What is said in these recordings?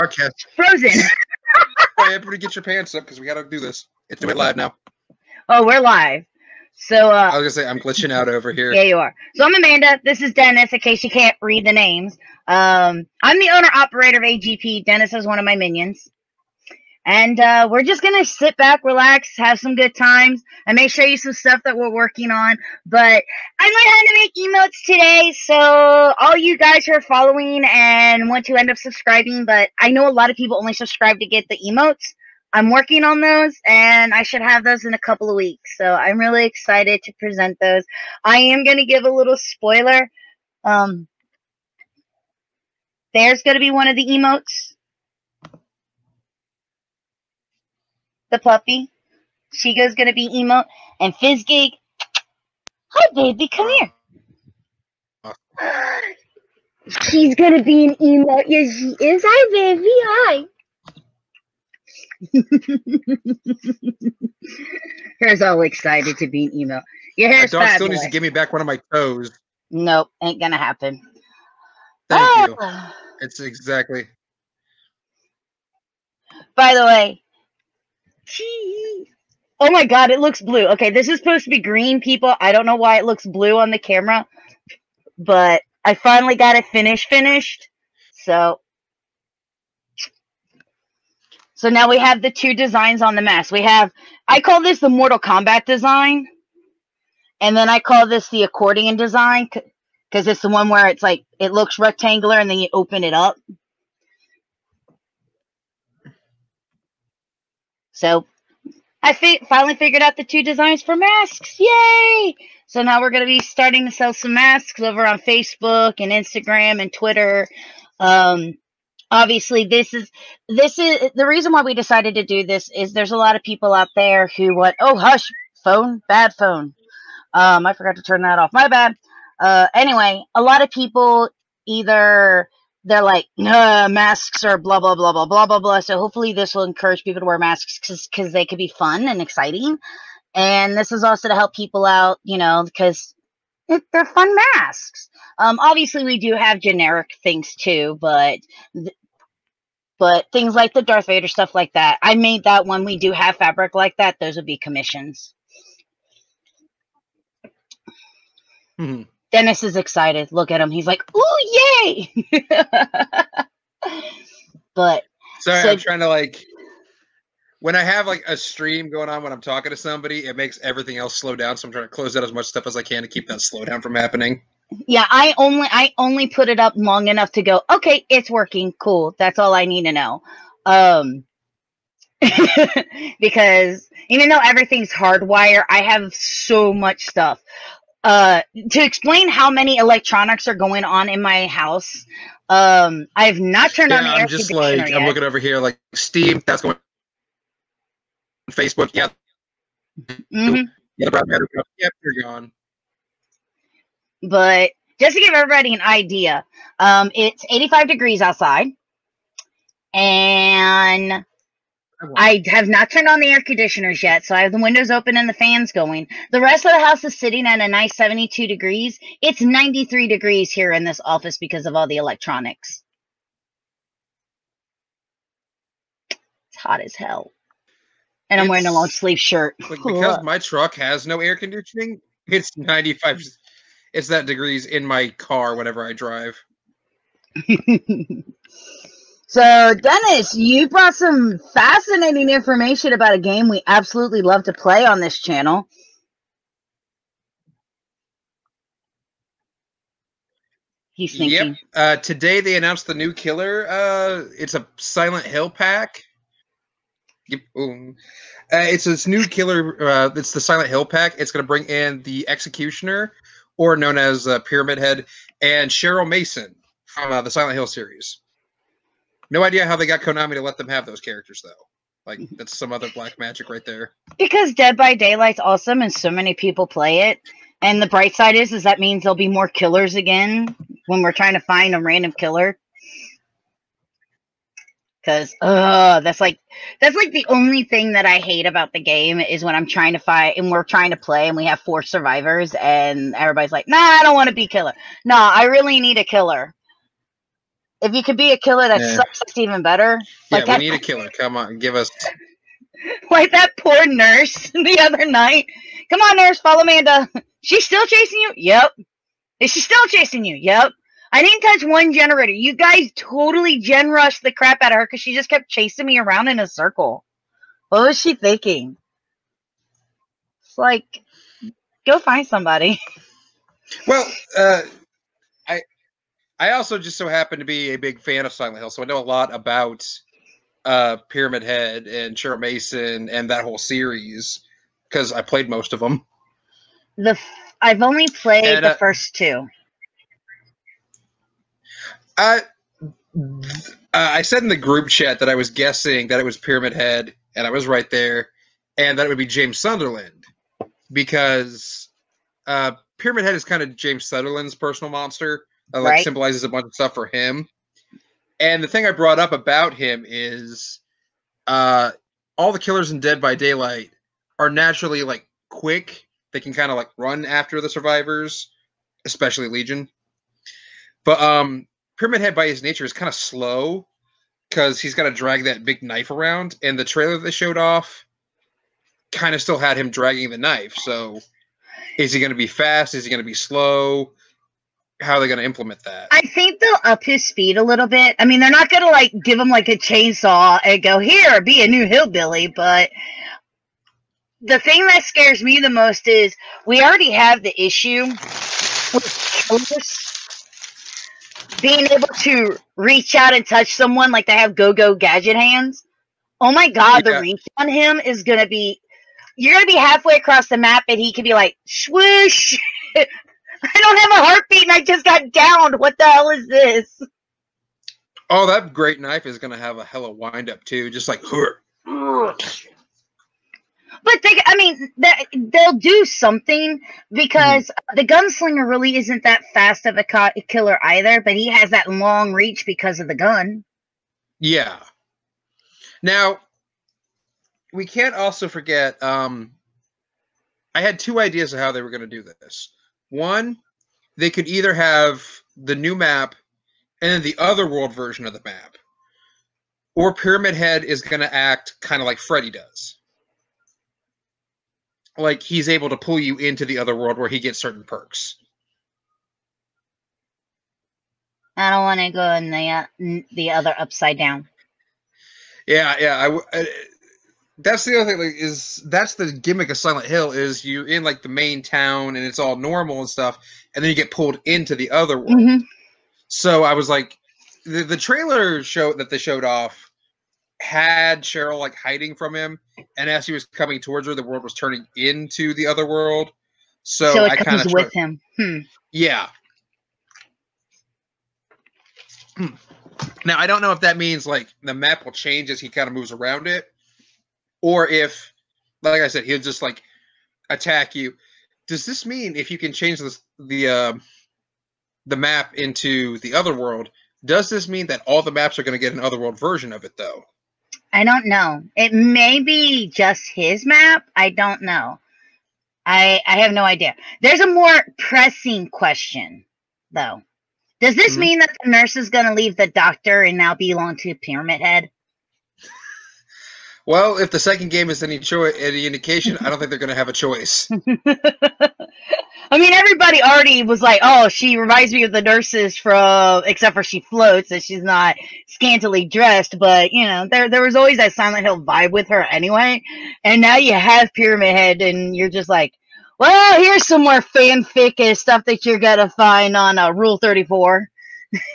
Our cast. Frozen. Hey, everybody, get your pants up because we got to do this. It's doing it live now. oh, we're live. So uh I was gonna say I'm glitching out over here. Yeah, you are. So I'm Amanda. This is Dennis, in case you can't read the names. Um, I'm the owner operator of AGP. Dennis is one of my minions. And uh, we're just gonna sit back, relax, have some good times. I may show you some stuff that we're working on. But I learned how to make emotes today, so all you guys who are following and want to end up subscribing, but I know a lot of people only subscribe to get the emotes. I'm working on those and I should have those in a couple of weeks. So I'm really excited to present those. I am going to give a little spoiler. Um, there's going to be one of the emotes. The puppy. Shigo's going to be emote. And Fizzgig. Hi, baby. Come here. She's going to be an emote. Yes, she is. Hi, baby. Hi. Hair's all excited to be an emo. Your My hair's dog still needs to give me back one of my toes. Nope, ain't gonna happen. Thank you. Ah, It's exactly. By the way, Cheese. Oh my god, it looks blue. Okay, this is supposed to be green, people. I don't know why it looks blue on the camera, but I finally got it finished. Finished. So, so now we have the two designs on the mask. We have I call this the Mortal Kombat design, and then I call this the accordion design because it's the one where it's like it looks rectangular and then you open it up. So I fi- finally figured out the two designs for masks. Yay! So now we're going to be starting to sell some masks over on Facebook and Instagram and Twitter. Um, obviously, this is this is the reason why we decided to do this is there's a lot of people out there who what oh hush phone bad phone. Um, I forgot to turn that off. My bad. Uh, anyway, a lot of people either they're like, nah, masks are blah blah blah blah blah blah blah. So hopefully this will encourage people to wear masks because they could be fun and exciting. And this is also to help people out, you know, because they're fun masks. Um, obviously we do have generic things too, but but things like the Darth Vader stuff like that. I made that one. We do have fabric like that. Those would be commissions. Mhm. Dennis is excited. Look at him. He's like, "Ooh, yay!" but Sorry, So- I'm trying to like. When I have like a stream going on when I'm talking to somebody, it makes everything else slow down. So I'm trying to close out as much stuff as I can to keep that slowdown from happening. yeah, I only I only put it up long enough to go, "Okay, it's working. Cool. That's all I need to know." Um because even though everything's hardwire, I have so much stuff. Uh to explain how many electronics are going on in my house, um I've not turned on the Yeah, I'm just like yet. I'm looking over here, like Steam. That's going. On Facebook, yeah, Mhm. yeah, the brown matter. Yep, you're gone. but just to give everybody an idea, um, it's 85 degrees outside, and I have not turned on the air conditioners yet, so I have the windows open and the fans going. The rest of the house is sitting at a nice 72 degrees. It's 93 degrees here in this office because of all the electronics. It's hot as hell. And I'm wearing a long sleeve shirt. Like because my truck has no air conditioning, it's 95. It's that degrees in my car whenever I drive. so, Dennis, you brought some fascinating information about a game we absolutely love to play on this channel. He's thinking. Yep. Uh, today they announced the new killer. Uh, it's a Silent Hill pack. Yep. Uh, it's this new killer. Uh, it's the Silent Hill pack. It's going to bring in the Executioner, or known as uh, Pyramid Head, and Cheryl Mason from uh, the Silent Hill series. No idea how they got Konami to let them have those characters, though. Like that's some other black magic right there. Because Dead by Daylight's awesome and so many people play it. And the bright side is, is that means there'll be more killers again when we're trying to find a random killer. Cause uh that's like that's like the only thing that I hate about the game is when I'm trying to fight and we're trying to play and we have four survivors and everybody's like, nah, I don't want to be killer. Nah, I really need a killer. If you could be a killer that Yeah. sucks, that's even better. Yeah, Like we that, need a killer. Come on, give us. like that poor nurse the other night. Come on, nurse, follow Amanda. She's still chasing you? Yep. Is she still chasing you? Yep. I didn't touch one generator. You guys totally gen rushed the crap out of her because she just kept chasing me around in a circle. What was she thinking? It's like, go find somebody. Well, uh, I also just so happen to be a big fan of Silent Hill, so I know a lot about uh, Pyramid Head and Cheryl Mason and that whole series because I played most of them. The f- I've only played And, the uh, first two. I uh, I said in the group chat that I was guessing that it was Pyramid Head, and I was right there, and that it would be James Sunderland because uh, Pyramid Head is kind of James Sunderland's personal monster. Uh, like Right. symbolizes a bunch of stuff for him. And the thing I brought up about him is uh, all the killers in Dead by Daylight are naturally like quick. They can kind of like run after the survivors, especially Legion. But um, Pyramid Head by his nature is kind of slow because he's got to drag that big knife around. And the trailer they showed off kind of still had him dragging the knife. So is he going to be fast? Is he going to be slow? How are they going to implement that? I think they'll up his speed a little bit. I mean, they're not gonna like give him like a chainsaw and go here, be a new hillbilly. But the thing that scares me the most is we already have the issue with killers being able to reach out and touch someone like they have go-go gadget hands. Oh my god, Yeah. the reach on him is gonna be. You're gonna be halfway across the map and he could be like, swoosh. I don't have a heartbeat and I just got downed. What the hell is this? Oh, that great knife is going to have a hella wind up too, just like. But they, I mean, they'll do something because the gunslinger really isn't that fast of a killer either. But he has that long reach because of the gun. Yeah. Now, we can't also forget. Um, I had two ideas of how they were going to do this. One, they could either have the new map and then the other world version of the map, or Pyramid Head is going to act kind of like Freddy does. Like he's able to pull you into the other world where he gets certain perks. I don't want to go in the uh, the other upside down. Yeah, yeah. I, uh, that's the other thing. Like, is that's the gimmick of Silent Hill is you in like the main town and it's all normal and stuff, and then you get pulled into the other world. hmm So I was like, the the trailer show that they showed off had Cheryl like hiding from him, and as he was coming towards her, the world was turning into the other world. So, So, I kind of with him. Hmm. yeah. Now I don't know if that means like the map will change as he kind of moves around it, or if, like I said, he'll just like attack you. Does this mean if you can change this the uh, the map into the other world? Does this mean that all the maps are going to get an otherworld version of it though? I don't know. It may be just his map. I don't know. I I have no idea. There's a more pressing question though. Does this Mhm. mean that the nurse is going to leave the doctor and now belong to Pyramid Head? Well, if the second game is any choice, any indication, I don't think they're going to have a choice. I mean, everybody already was like, "Oh, she reminds me of the nurses from," except for she floats and she's not scantily dressed. But you know, there there was always that Silent Hill vibe with her anyway. And now you have Pyramid Head, and you're just like, "Well, here's some more fanfic and stuff that you're gonna find on uh, Rule 34."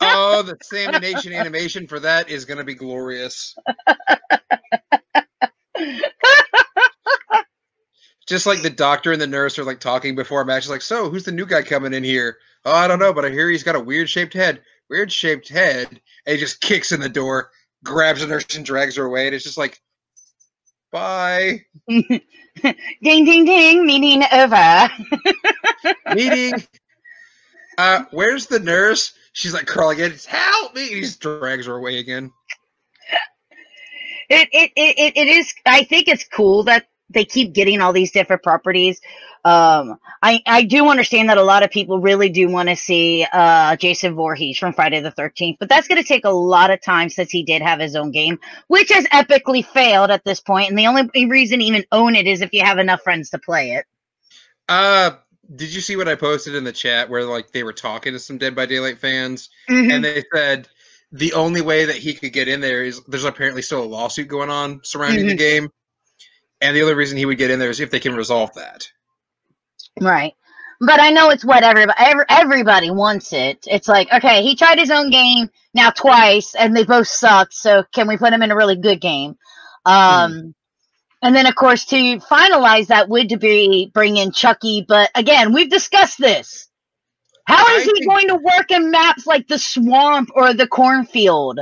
oh, the Sammy Nation animation for that is going to be glorious. Just like the doctor and the nurse are like talking before a match. It's like, so who's the new guy coming in here? Oh, I don't know, but I hear he's got a weird shaped head. Weird shaped head. And he just kicks in the door, grabs the nurse and drags her away. And it's just like, bye. ding ding ding! Meeting over. Meeting. uh, where's the nurse? She's like crawling in. Help me! And he just drags her away again. It, it, it, it is i think it's cool that they keep getting all these different properties Um, I I do understand that a lot of people really do want to see uh Jason Voorhees from Friday the Thirteenth, but that's going to take a lot of time since he did have his own game, which has epically failed at this point, and the only reason to even own it is if you have enough friends to play it. Uh, did you see what I posted in the chat where like they were talking to some Dead by Daylight fans, Mhm. and they said the only way that he could get in there is there's apparently still a lawsuit going on surrounding the game, and the only reason he would get in there is if they can resolve that. Right. But I know it's what everybody every, everybody wants it. It's like, okay, he tried his own game now twice and they both sucked, so can we put him in a really good game? Um and then of course to finalize that would to be bring in Chucky, but again, we've discussed this. How is I he think- going to work in maps like the swamp or the cornfield?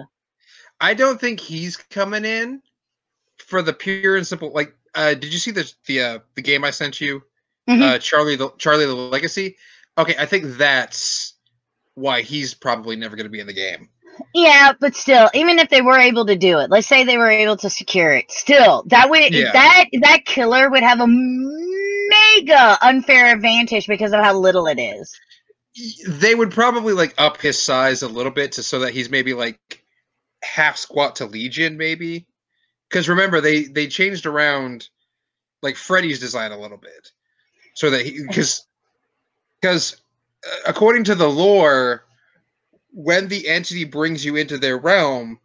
I don't think he's coming in for the pure and simple. Like, uh, did you see the the uh, the game I sent you, Mhm. uh, Charlie the Charlie the Legacy? Okay, I think that's why he's probably never going to be in the game. Yeah, but still, even if they were able to do it, let's say they were able to secure it, still, that would Yeah. that that killer would have a mega unfair advantage because of how little it is. They would probably like up his size a little bit to so that he's maybe like half squat to Legion, maybe. Because remember, they they changed around like Freddy's design a little bit, so that he because because uh, according to the lore, when the entity brings you into their realm,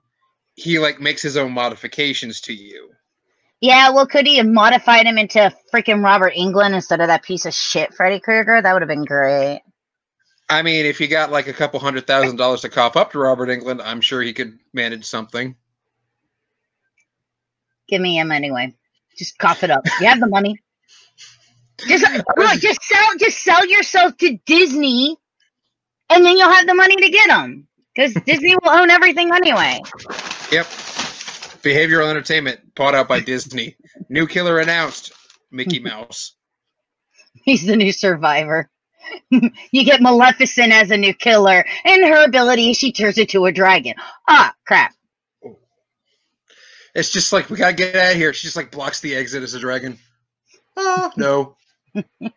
he like makes his own modifications to you. Yeah, well, could he have modified him into freaking Robert Englund instead of that piece of shit Freddy Krueger? That would have been great. I mean, if you got like a couple hundred thousand dollars to cough up to Robert Englund, I'm sure he could manage something. Give me him anyway. Just cough it up. You have the money. Just look, just sell, just sell yourself to Disney, and then you'll have the money to get them. Because Disney will own everything anyway. Yep. Behavioral entertainment bought out by Disney. New killer announced. Mickey Mouse. He's the new survivor. you get Maleficent as a new killer, and her ability she turns into a dragon. Ah, crap. It's just like we gotta get out of here. She just like blocks the exit as a dragon. Oh no.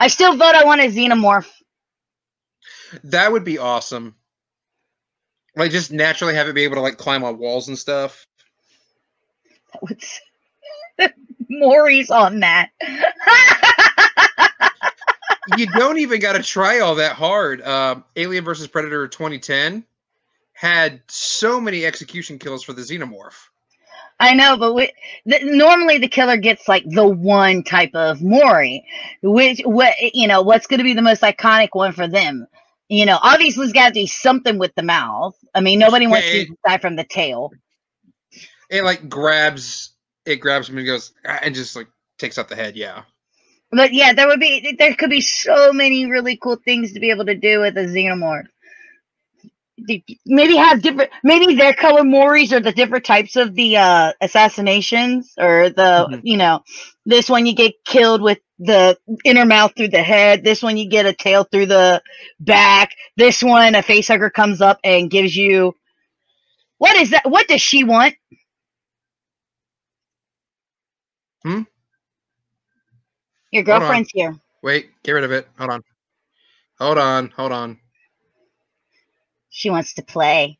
I still vote I want a xenomorph. That would be awesome. Like just naturally have it be able to like climb on walls and stuff. That would Mori's on that. You don't even got to try all that hard. Um, Alien versus Predator 2010 had so many execution kills for the xenomorph. I know, but we, the, normally the killer gets like the one type of Mori, which what you know what's going to be the most iconic one for them. You know, obviously it's got to be something with the mouth. I mean, nobody wants Yeah, to die from the tail. It like grabs it grabs him and goes and just like takes out the head. Yeah. But yeah, there would be there could be so many really cool things to be able to do with a xenomorph. Maybe have different. Maybe their color Moris are the different types of the uh, assassinations, or the Mhm. you know, this one you get killed with the inner mouth through the head. This one you get a tail through the back. This one a facehugger comes up and gives you. What is that? What does she want? Hmm? Your girlfriend's here. Wait, get rid of it. Hold on. Hold on. Hold on. She wants to play.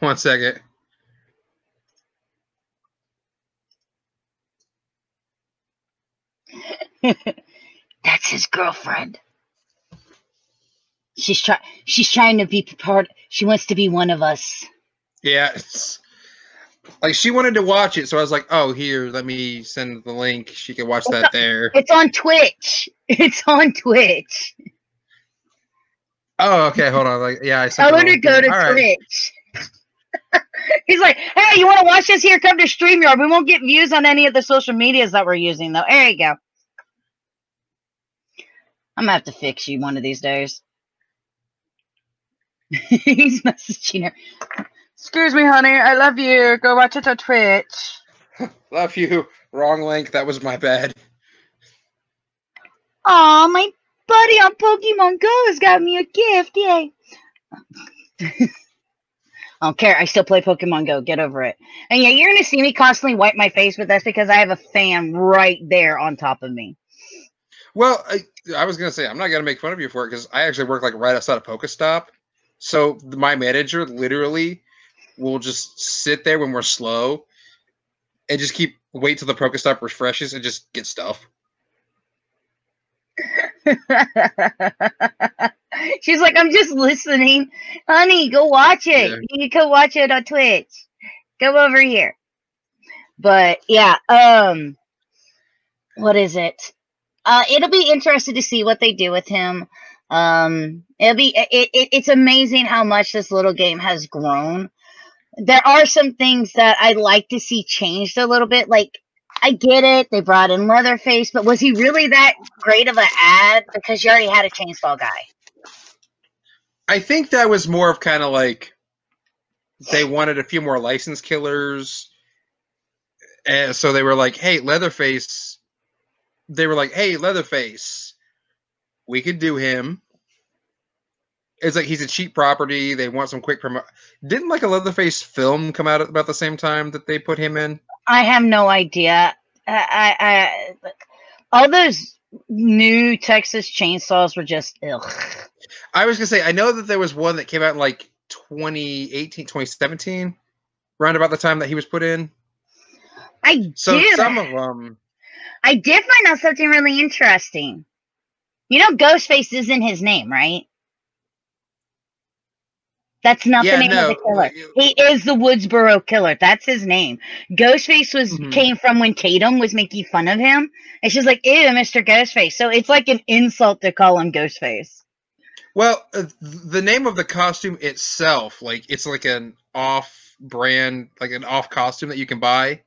One second. That's his girlfriend. She's trying. She's trying to be part. She wants to be one of us. Yeah, it's like she wanted to watch it, so I was like, "Oh, here, let me send the link. She can watch that there." It's on Twitch. It's on Twitch. Oh, okay, hold on. Like, yeah, I sent the her to go to All right. Twitch. He's like, hey, you want to watch this here? Come to StreamYard. We won't get views on any of the social medias that we're using, though. There you go. I'm gonna have to fix you one of these days. He's messaging her. Excuse me, honey. I love you. Go watch it on Twitch. Love you. Wrong link. That was my bad. Aw, my buddy on Pokemon Go has got me a gift. Yay. I don't care. I still play Pokemon Go. Get over it. And yeah, you're gonna see me constantly wipe my face, but that's because I have a fan right there on top of me. Well, I, I was gonna say I'm not gonna make fun of you for it because I actually work like right outside of Pokestop. So my manager literally will just sit there when we're slow and just keep wait till the Pokestop refreshes and just get stuff. She's like, I'm just listening. Honey, go watch it. Yeah. You can watch it on Twitch. Go over here. But yeah, um what is it? Uh it'll be interesting to see what they do with him. Um it'll be it, it it's amazing how much this little game has grown. There are some things that I'd like to see changed a little bit. Like I get it, they brought in Leatherface, but was he really that great of an ad? Because you already had a chainsaw guy. I think that was more of kind of like they wanted a few more license killers. And so they were like, hey, Leatherface. They were like, hey, Leatherface, we could do him. It's like he's a cheap property. They want some quick promo. Didn't like a Leatherface film come out at about the same time that they put him in? I have no idea. I, I, I all those new Texas chainsaws were just ugh. I was gonna say, I know that there was one that came out in like 2018, 2017, around about the time that he was put in. I So did. some of them, I did find out something really interesting. You know, Ghostface isn't his name, right? That's not Yeah, the name no, of the killer. He is the Woodsboro killer. That's his name. Ghostface was Mhm. came from when Tatum was making fun of him. And she's like, ew, Mr. Ghostface. So it's like an insult to call him Ghostface. well, uh, the name of the costume itself, like it's like an off-brand, like an off costume that you can buy.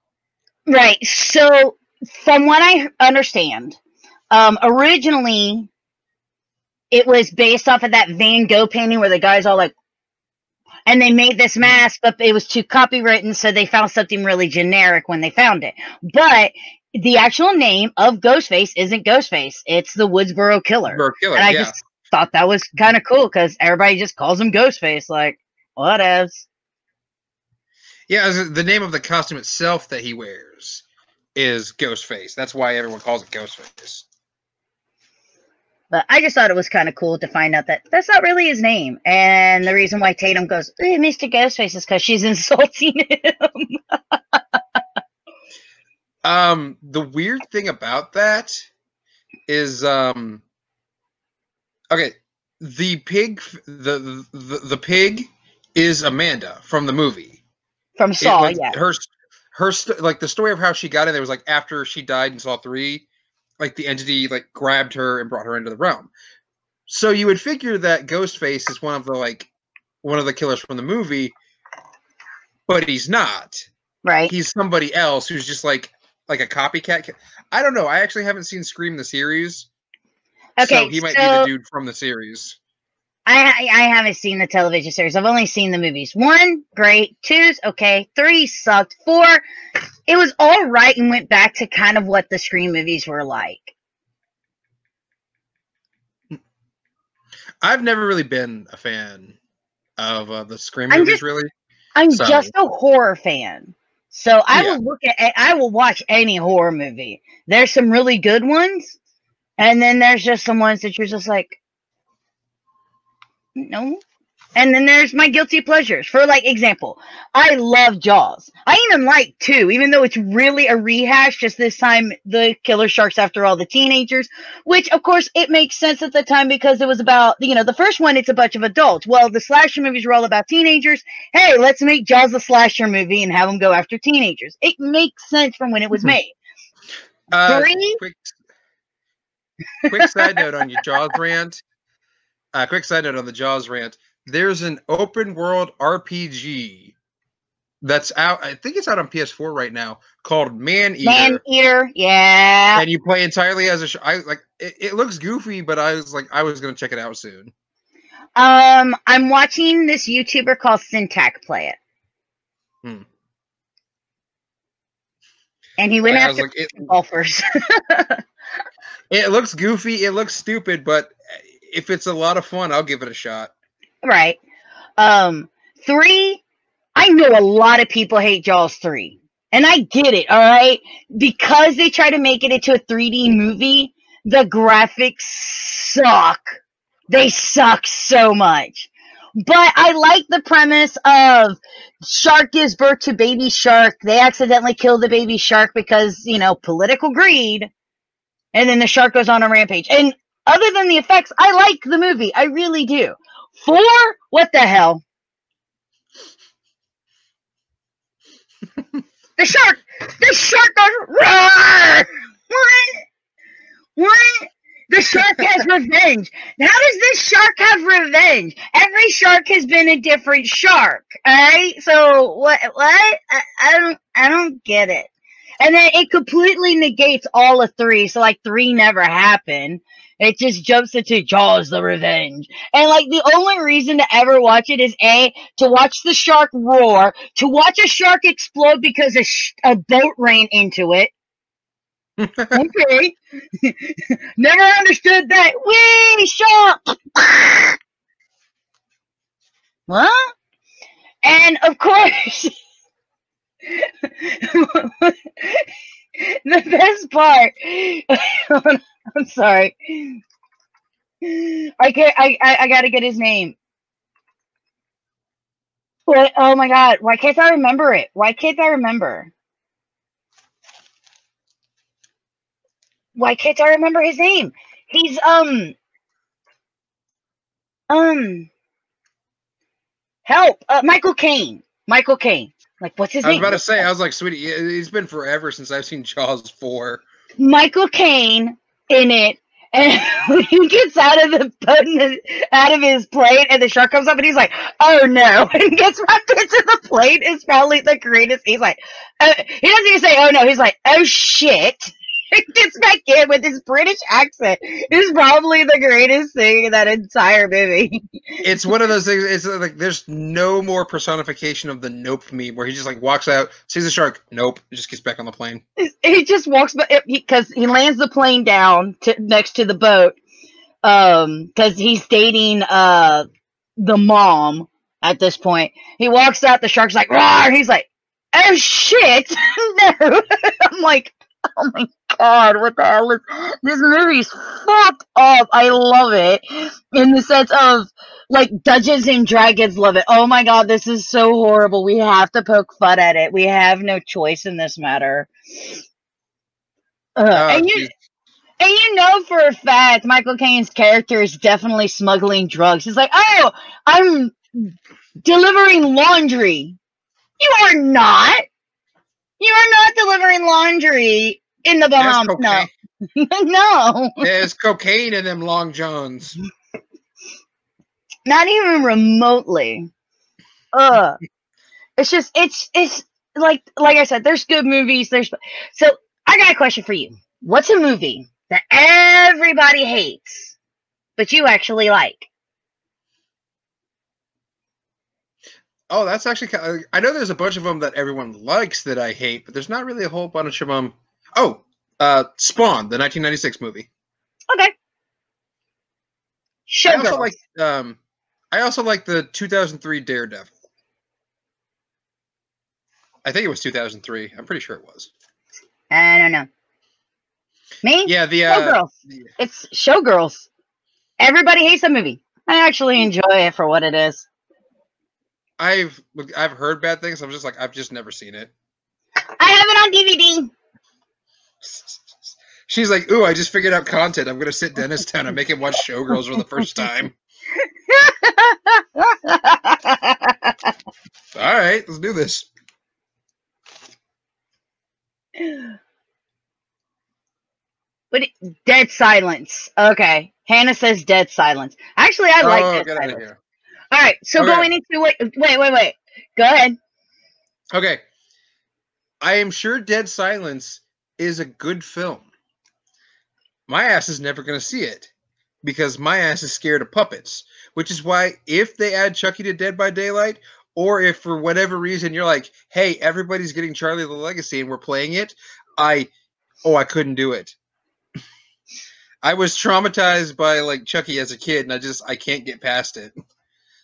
Right. So, from what I understand, um, originally it was based off of that Van Gogh painting where the guy's all like, and they made this mask, but it was too copywritten, so they found something really generic when they found it. But the actual name of Ghostface isn't Ghostface; it's the Woodsboro Killer. Or killer, and I yeah. just thought that was kind of cool because everybody just calls him Ghostface. Like, whatevs. Yeah, the name of the costume itself that he wears is Ghostface. That's why everyone calls it Ghostface. But I just thought it was kind of cool to find out that that's not really his name. And the reason why Tatum goes, "Eh, Mr. Ghostface is because she's insulting him. Um, the weird thing about that is, um, okay, the pig, the the, the pig is Amanda from the movie. From It Saw, yeah. her her like the story of how she got in there was like after she died in Saw three, like the entity like grabbed her and brought her into the realm. So you would figure that Ghostface is one of the like one of the killers from the movie, but he's not. Right. He's somebody else who's just like like a copycat. I don't know. I actually haven't seen Scream the series. Okay, so he might be the dude from the series. I I haven't seen the television series. I've only seen the movies. One, great. Two's okay. Three sucked. Four, it was all right and went back to kind of what the Scream movies were like. I've never really been a fan of uh, the Scream I'm movies. just- really, I'm Sorry. just a horror fan. So I Yeah. will look at I will watch any horror movie. There's some really good ones, and then there's just some ones that you're just like no. And then there's my guilty pleasures. For like example, I love Jaws. I even like two, even though it's really a rehash, just this time the killer sharks after all the teenagers, which of course it makes sense at the time because it was about you know, the first one it's a bunch of adults. Well, the slasher movies were all about teenagers hey, let's make Jaws a slasher movie and have them go after teenagers. It makes sense from when it was Mhm. made. uh, Three? quick quick side note on your Jaws rant. Uh, quick side note on the Jaws rant. There's an open world RPG that's out. I think it's out on PS4 right now called Man Eater, Man Eater, yeah. and you play entirely as a. Sh- I like. It, it looks goofy, but I was like, I was gonna check it out soon. Um, I'm watching this YouTuber called Syntac play it. Hmm. And he went I after like, it, golfers. it looks goofy. It looks stupid, but if it's a lot of fun, I'll give it a shot. right. Um, three, I know a lot of people hate Jaws 3. And I get it, all right? Because they try to make it into a 3D movie, the graphics suck. They suck so much. But I like the premise of shark gives birth to baby shark. They accidentally kill the baby shark because, you know, political greed. And then the shark goes on a rampage. And other than the effects, I like the movie. I really do. Four? What the hell? the shark! The shark goes roar! What? What? The shark has revenge. How does this shark have revenge? Every shark has been a different shark. Alright? So what what? I, I don't I don't get it. And then it completely negates all of three. So like three never happened. It just jumps into Jaws the Revenge. And like the only reason to ever watch it is A, to watch the shark roar, to watch a shark explode because a, sh- a boat ran into it. okay. Never understood that. Wee, shark! what? And of course, the best part. I'm sorry. I can't. I, I I gotta get his name. What? Oh my god! Why can't I remember it? Why can't I remember? Why can't I remember his name? He's um um help uh, Michael Caine. Michael Caine. Like what's his name? I was name? about to say, I was like, sweetie, it- it's been forever since I've seen Jaws 4. Michael Caine in it. And he gets out of the boat, out of his plane, and the shark comes up, and he's like, "Oh no!" and gets wrapped into the plate. is probably the greatest. He's like, uh, he doesn't even say, "Oh no," he's like, "Oh shit!" gets back in with his British accent. Is probably the greatest thing in that entire movie. It's one of those things, it's like there's no more personification of the nope meme where he just like walks out, sees a shark, nope, just gets back on the plane. he just walks because he, lands the plane down to, next to the boat um because he's dating uh the mom at this point he walks out the shark's like Rawr! he's like oh shit no i'm like oh my god what the hell is this movie's fucked up i love it in the sense of like Dungeons and Dragons love it. Oh my god, this is so horrible. We have to poke fun at it. We have no choice in this matter. Uh, Oh, and you geez. and you know for a fact Michael Caine's character is definitely smuggling drugs. He's like, "Oh, I'm delivering laundry." You are not. You are not delivering laundry in the Bahamas. No, no, There's cocaine in them long johns. not even remotely. Ugh. It's just it's it's like like I said, there's good movies. There's so I got a question for you. What's a movie that everybody hates, but you actually like? Oh, that's actually kind of, I know there's a bunch of them that everyone likes that I hate, but there's not really a whole bunch of them. Oh, uh, Spawn, the 1996 movie. Okay. I also like um, I also like the 2003 Daredevil. I think it was 2003. I'm pretty sure it was. I don't know. Me? Yeah, the uh, Showgirls. It's Showgirls. Everybody hates that movie. I actually enjoy it for what it is. I've I've heard bad things. I'm just like I've just never seen it. I have it on DVD. She's like, "Ooh, I just figured out content. I'm gonna sit Dennis down and make him watch Showgirls for the first time." All right, let's do this. but it, dead silence. Okay. Hannah says dead silence. Actually, I like oh, dead silence. All right. So Okay. going into wait, wait, wait, wait. Go ahead. Okay. I am sure Dead Silence is a good film. My ass is never going to see it because my ass is scared of puppets, which is why if they add Chucky to Dead by Daylight, or if for whatever reason you're like, hey, everybody's getting Charlie the Legacy and we're playing it, I, oh, I couldn't do it. I was traumatized by like Chucky as a kid and I just, I can't get past it.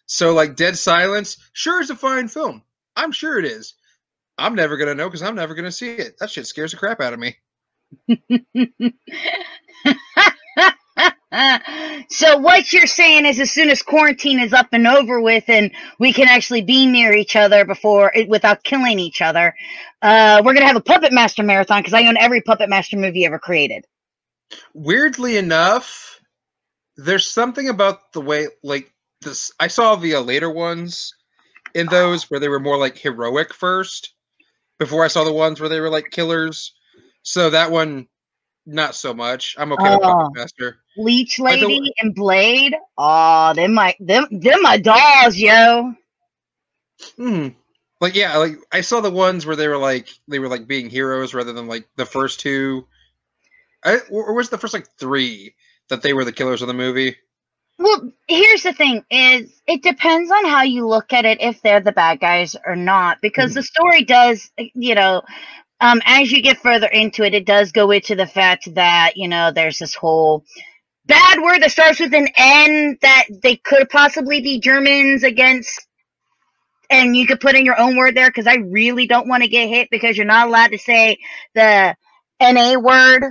So like Dead Silence, sure is a fine film. I'm sure it is. I'm never gonna know because I'm never gonna see it. That shit scares the crap out of me. so what you're saying is as soon as quarantine is up and over with and we can actually be near each other before without killing each other uh, we're gonna have a puppet master marathon because i own every puppet master movie ever created weirdly enough there's something about the way like this i saw the uh, later ones in those where they were more like heroic first before i saw the ones where they were like killers so that one not so much. I'm okay with Master. Leech Lady the, and Blade. Oh, them my them them my dolls, yo. Hmm. Like yeah, like I saw the ones where they were like they were like being heroes rather than like the first two. I, or was the first like three that they were the killers of the movie? Well, here's the thing: is it depends on how you look at it if they're the bad guys or not, because mm-hmm. the story does, you know, um, as you get further into it, it does go into the fact that, you know, there's this whole bad word that starts with an N that they could possibly be Germans against. And you could put in your own word there because I really don't want to get hit because you're not allowed to say the NA word.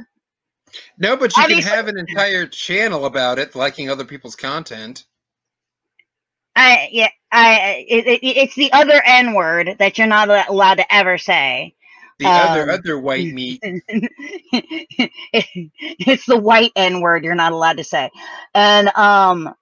No, but you can have an entire channel about it, liking other people's content. I yeah, I it, it, it's the other N word that you're not allowed to ever say. The um, other other white meat. it's the white N word you're not allowed to say. And um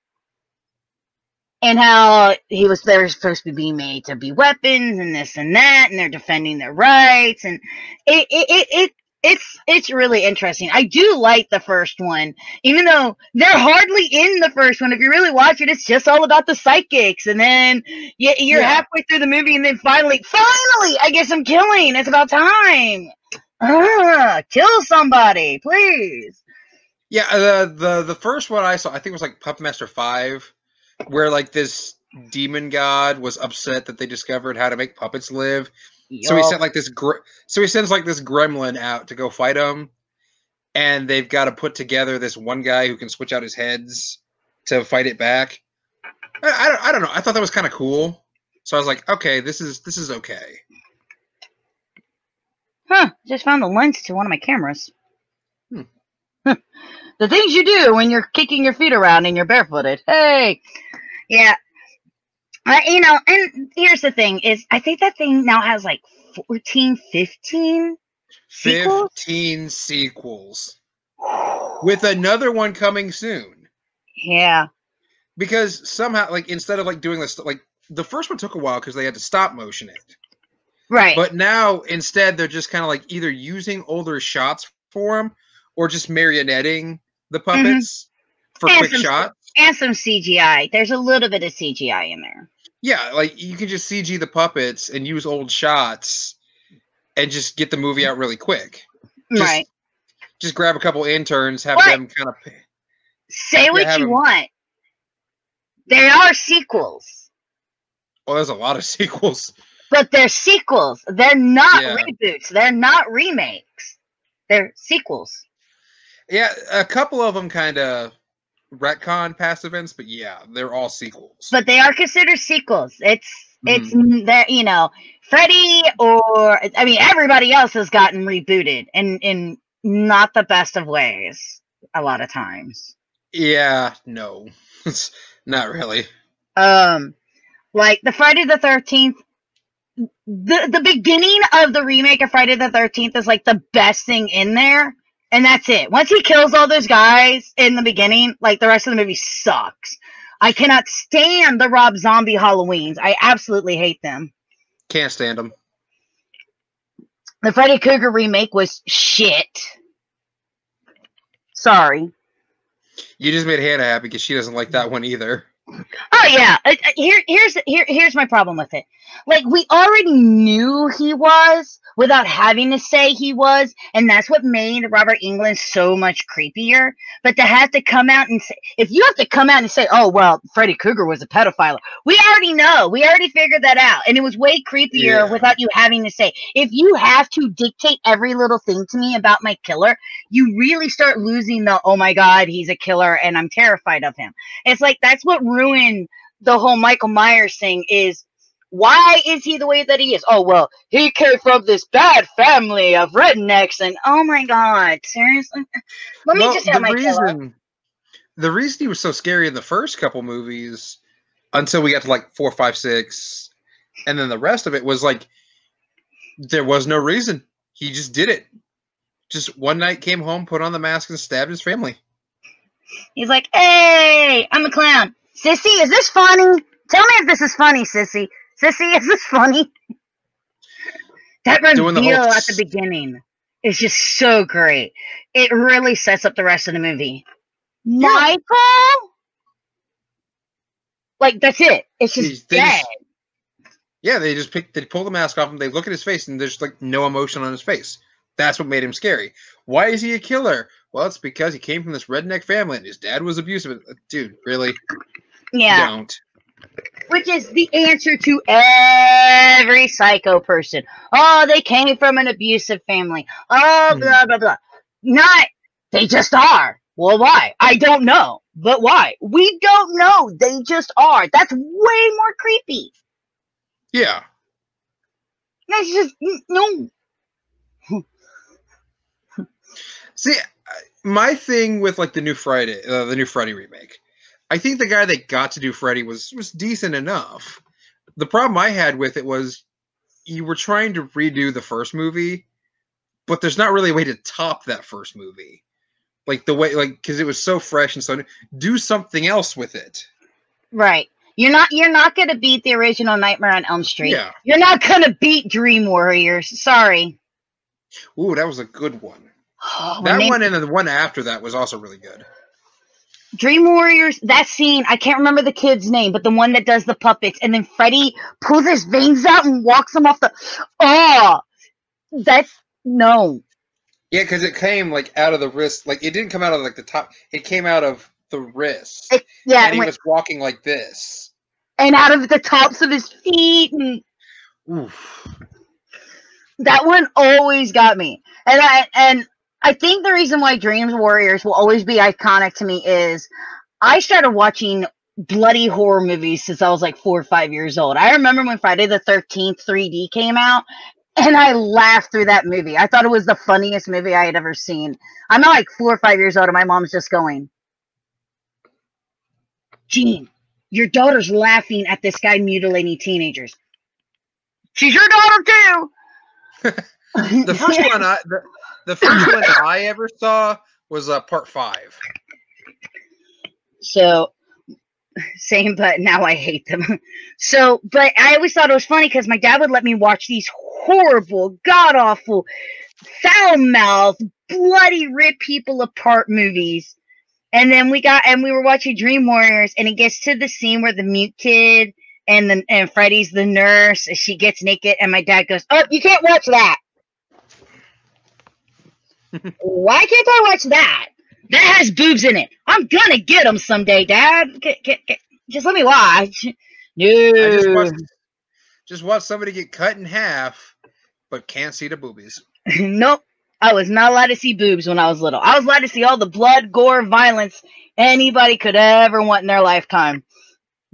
and how he was they're supposed to be made to be weapons and this and that and they're defending their rights and it it, it it's it's really interesting. I do like the first one, even though they're hardly in the first one. If you really watch it, it's just all about the psychics, and then you, you're yeah. halfway through the movie, and then finally, finally, I get some killing. It's about time. Ah, kill somebody, please. Yeah, the the the first one I saw, I think it was like Puppet Master Five, where like this demon god was upset that they discovered how to make puppets live so he sent like this. Gr- so he sends like this gremlin out to go fight him, and they've got to put together this one guy who can switch out his heads to fight it back. I, I don't. I don't know. I thought that was kind of cool. So I was like, okay, this is this is okay. Huh? Just found the lens to one of my cameras. Hmm. the things you do when you're kicking your feet around and you're barefooted. Hey, yeah. You know, and here's the thing: is I think that thing now has like 14, 15 sequels. 15 sequels. With another one coming soon. Yeah. Because somehow, like, instead of like doing this, like the first one took a while because they had to stop motion it. Right. But now instead they're just kind of like either using older shots for them or just marionetting the puppets mm-hmm. for and quick some, shots. And some CGI. There's a little bit of CGI in there. Yeah, like you can just CG the puppets and use old shots and just get the movie out really quick. Just, right. Just grab a couple interns, have what? them kind of say what you them... want. There are sequels. Well, there's a lot of sequels. But they're sequels. They're not yeah. reboots. They're not remakes. They're sequels. Yeah, a couple of them kind of retcon past events, but yeah, they're all sequels. But they are considered sequels. It's it's mm-hmm. that you know, Freddy or I mean everybody else has gotten rebooted and in not the best of ways a lot of times. Yeah, no. not really. Um like the Friday the 13th the the beginning of the remake of Friday the 13th is like the best thing in there and that's it. Once he kills all those guys in the beginning, like the rest of the movie sucks. I cannot stand the Rob Zombie Halloweens. I absolutely hate them. Can't stand them. The Freddy Krueger remake was shit. Sorry. You just made Hannah happy because she doesn't like that one either. Oh yeah. Uh, uh, here, here's here, here's my problem with it. Like we already knew he was without having to say he was, and that's what made Robert Englund so much creepier. But to have to come out and say, if you have to come out and say, "Oh well, Freddy Krueger was a pedophile," we already know. We already figured that out, and it was way creepier yeah. without you having to say. If you have to dictate every little thing to me about my killer, you really start losing the, "Oh my God, he's a killer," and I'm terrified of him. It's like that's what ruined the whole Michael Myers thing is Why is he the way that he is? Oh well, he came from this bad family of rednecks, and oh my god, seriously. Let me Well, just have my reason the reason he was so scary in the first couple movies until we got to like four, five, six, and then the rest of it was like there was no reason. He just did it. Just one night came home, put on the mask, and stabbed his family. He's like, "Hey, I'm a clown, sissy. Is this funny? Tell me if this is funny, sissy. Sissy, is this funny?" That Doing the reveal whole at the beginning is just so great. It really sets up the rest of the movie. Michael, like that's it. It's just they dead. just- Yeah, they just pick they pull the mask off him, they look at his face, and there's like no emotion on his face. That's what made him scary. Why is he a killer? Well, it's because he came from this redneck family and his dad was abusive. Dude, really? yeah. Don't. Which is the answer to every psycho person. Oh, they came from an abusive family. Oh, Hmm. blah, blah, blah. Not, they just are. Well, why? I don't know. But why? We don't know. They just are. That's way more creepy. Yeah. That's just, no. See, my thing with like the new Friday, uh, the new Friday remake, I think the guy that got to do Freddy was was decent enough. The problem I had with it was you were trying to redo the first movie, but there's not really a way to top that first movie. Like the way, like because it was so fresh and so new. Do something else with it. Right. You're not, you're not going to beat the original Nightmare on Elm Street. Yeah. You're not going to beat Dream Warriors. Sorry. Ooh, that was a good one. Oh, when That one and the one after that was also really good. Dream Warriors, that scene, I can't remember the kid's name, but the one that does the puppets, and then Freddy pulls his veins out and walks him off the. Oh, that's no. Yeah, because it came like out of the wrist. Like it didn't come out of like the top. It came out of the wrist. It- yeah, and he went- was walking like this. and out of the tops of his feet, and Oof. that one always got me. And I and I think the reason why Dreams Warriors will always be iconic to me is I started watching bloody horror movies since I was like four or five years old. I remember when Friday the Thirteenth 3D came out, and I laughed through that movie. I thought it was the funniest movie I had ever seen. I'm not like four or five years old, and my mom's just going, "Gene, your daughter's laughing at this guy mutilating teenagers. She's your daughter too." The first one I the, the first one I ever saw was uh, part five. So, same, but now I hate them. So, but I always thought it was funny because my dad would let me watch these horrible, god awful, foul mouthed, bloody, rip people apart movies. And then we got, and we were watching Dream Warriors, and it gets to the scene where the mute kid and the and Freddy's the nurse. and She gets naked, and my dad goes, "Oh, you can't watch that." Why can't I watch that? That has boobs in it. I'm gonna get them someday, Dad. Get, get, get. Just let me watch. No. I just watched just watched somebody get cut in half, but can't see the boobies. nope. I was not allowed to see boobs when I was little. I was allowed to see all the blood, gore, violence anybody could ever want in their lifetime.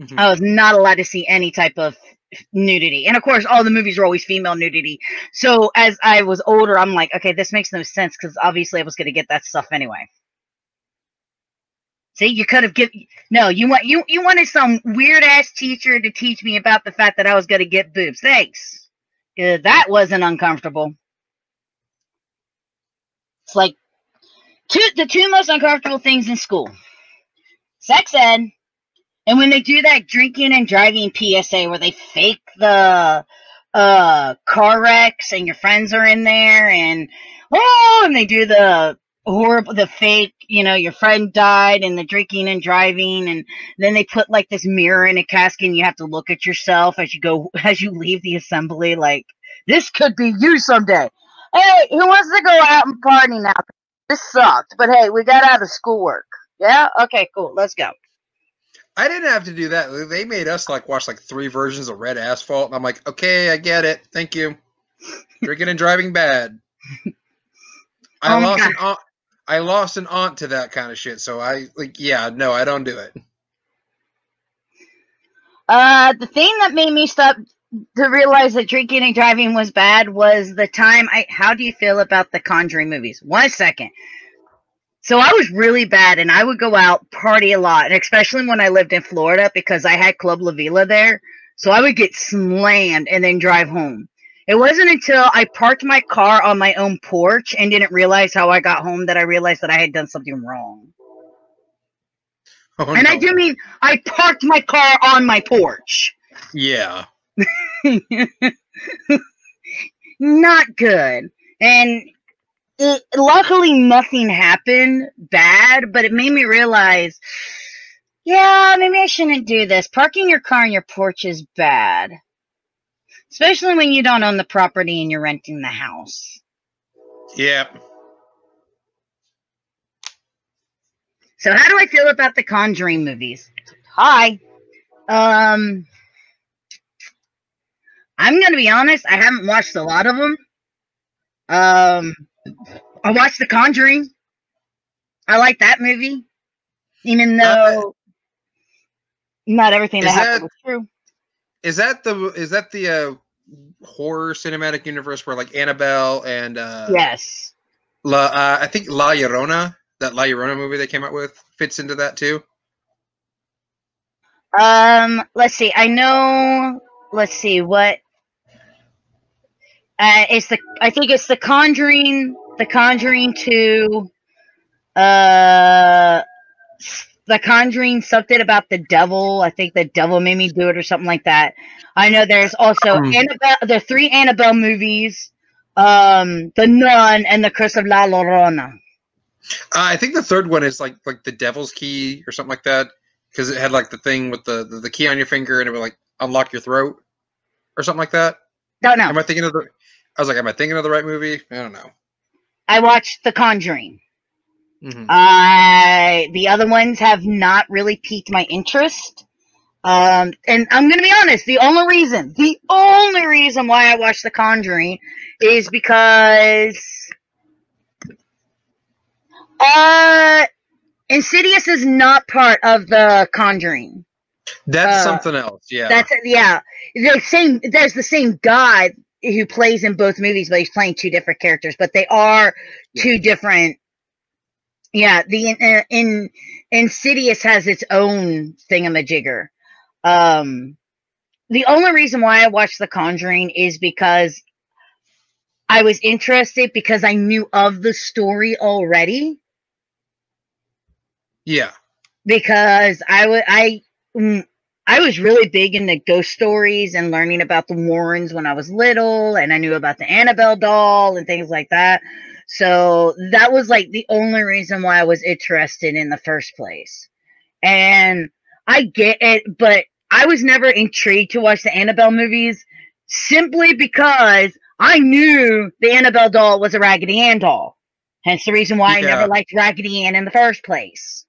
Mhm. I was not allowed to see any type of nudity. And of course, all the movies were always female nudity. So as I was older, I'm like, okay, this makes no sense because obviously I was going to get that stuff anyway. See, you could have given no. You want you you wanted some weird ass teacher to teach me about the fact that I was going to get boobs. Thanks. 'Cause that wasn't uncomfortable. It's like two the two most uncomfortable things in school: sex ed and when they do that drinking and driving PSA where they fake the uh car wrecks and your friends are in there and oh and they do the horrible the fake, you know, your friend died and the drinking and driving and then they put like this mirror in a casket and you have to look at yourself as you go as you leave the assembly like this could be you someday. Hey, who wants to go out and party now? This sucked, but hey, we got out of schoolwork. Yeah? Okay, cool. Let's go. I didn't have to do that. They made us like watch like three versions of Red Asphalt, and I'm like, okay, I get it. Thank you. Drinking and driving bad. I Oh lost an aunt. I lost an aunt to that kind of shit. So I like, yeah, no, I don't do it. Uh, the thing that made me stop to realize that drinking and driving was bad was the time I how do you feel about the Conjuring movies? One second. So I was really bad and I would go out party a lot, and especially when I lived in Florida because I had Club La Vela there. So I would get slammed and then drive home. It wasn't until I parked my car on my own porch and didn't realize how I got home that I realized that I had done something wrong. Oh, And I do mean I parked my car on my porch. Yeah. Not good. And it, luckily nothing happened bad, but it made me realize, yeah, maybe I shouldn't do this. Parking your car on your porch is bad. Especially when you don't own the property and you're renting the house. Yeah. So how do I feel about the Conjuring movies? Hi. Um I'm going to be honest, I haven't watched a lot of them. Um I watched The Conjuring. I like that movie. Even though not everything that, happened that- was true. Is that the is that the uh, horror cinematic universe where like Annabelle and uh, Yes. La, uh, I think La Llorona, that La Llorona movie they came out with, fits into that too. Um, let's see. I know. Let's see what. Uh, it's the. I think it's the Conjuring. The Conjuring Two. Uh, the Conjuring something about the devil. I think the devil made me do it or something like that. I know there's also Hmm. Annabelle. The three Annabelle movies. Um, the Nun and the Curse of La Llorona. Uh, I think the third one is like like the Devil's Key or something like that because it had like the thing with the, the the key on your finger and it would like unlock your throat or something like that. Don't know. Am I thinking of the? I was like, am I thinking of the right movie? I don't know. I watched The Conjuring. Mhm. I the other ones have not really piqued my interest. Um, and I'm gonna be honest, the only reason, the only reason why I watched The Conjuring is because uh Insidious is not part of the Conjuring. That's uh, something else. Yeah. That's yeah. The same there's the same guy who plays in both movies, but he's playing two different characters, but they are two different yeah, the in, in Insidious has its own thingamajigger. Um the only reason why I watched The Conjuring is because I was interested because I knew of the story already yeah. because I would I mm, I was really big into ghost stories and learning about the Warrens when I was little, and I knew about the Annabelle doll and things like that. So that was like the only reason why I was interested in the first place. And I get it, but I was never intrigued to watch the Annabelle movies simply because I knew the Annabelle doll was a Raggedy Ann doll. Hence the reason why I never liked Raggedy Ann in the first place.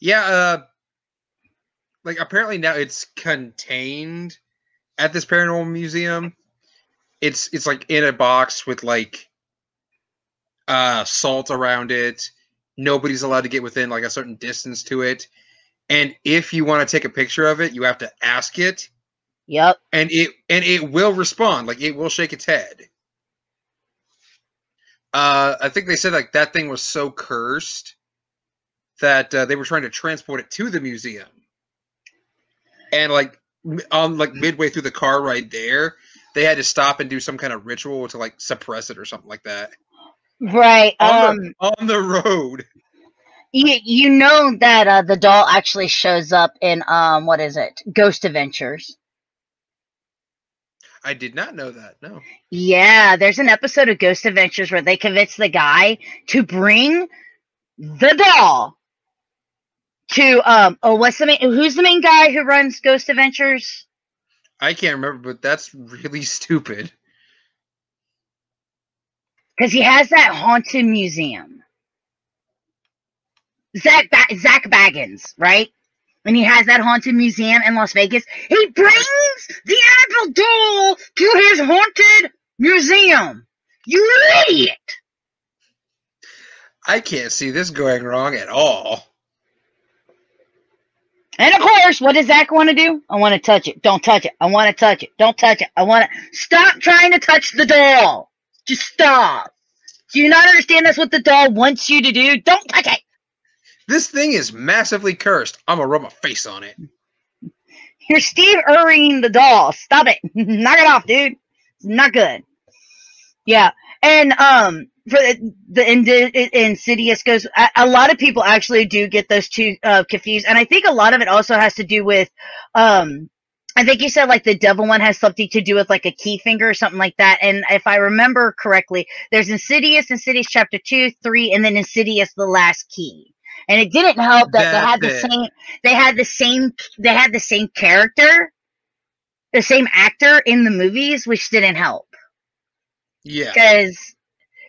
Yeah, uh like apparently now it's contained at this paranormal museum. It's it's like in a box with like uh salt around it. Nobody's allowed to get within like a certain distance to it. And if you want to take a picture of it, you have to ask it Yep. and it and it will respond like it will shake its head uh i think they said like that thing was so cursed that uh, they were trying to transport it to the museum and like on like midway through the car right there they had to stop and do some kind of ritual to like suppress it or something like that Right. on, Um. the, on the road You you know that uh, the doll actually shows up in um what is it? Ghost Adventures. i did not know that no Yeah, there's an episode of Ghost Adventures where they convince the guy to bring the doll to um oh what's the main who's the main guy who runs Ghost Adventures? i can't remember but that's really stupid Because he has that haunted museum. Zach ba- Zak Bagans, right? And he has that haunted museum in Las Vegas. He brings the Annabelle doll to his haunted museum. You idiot! i can't see this going wrong at all And of course, what does Zak want to do? I want to touch it. Don't touch it. I want to touch it. Don't touch it. I want to stop trying to touch the doll. Just stop. Do you not understand that's what the doll wants you to do? Don't touch it. This thing is massively cursed. I'm gonna rub my face on it. You're Steve Irwin the doll. Stop it. Knock it off, dude. It's not good. Yeah. And um for the, the Indi- Insidious goes a, a, lot of people actually do get those two uh, confused. And I think a lot of it also has to do with um I think you said like the devil one has something to do with like a key finger or something like that. And if I remember correctly, there's Insidious, Insidious chapter two, three, and then Insidious the last key. And it didn't help that, that they had the same they had the same they had the same character the same actor in the movies which didn't help. Yeah. Because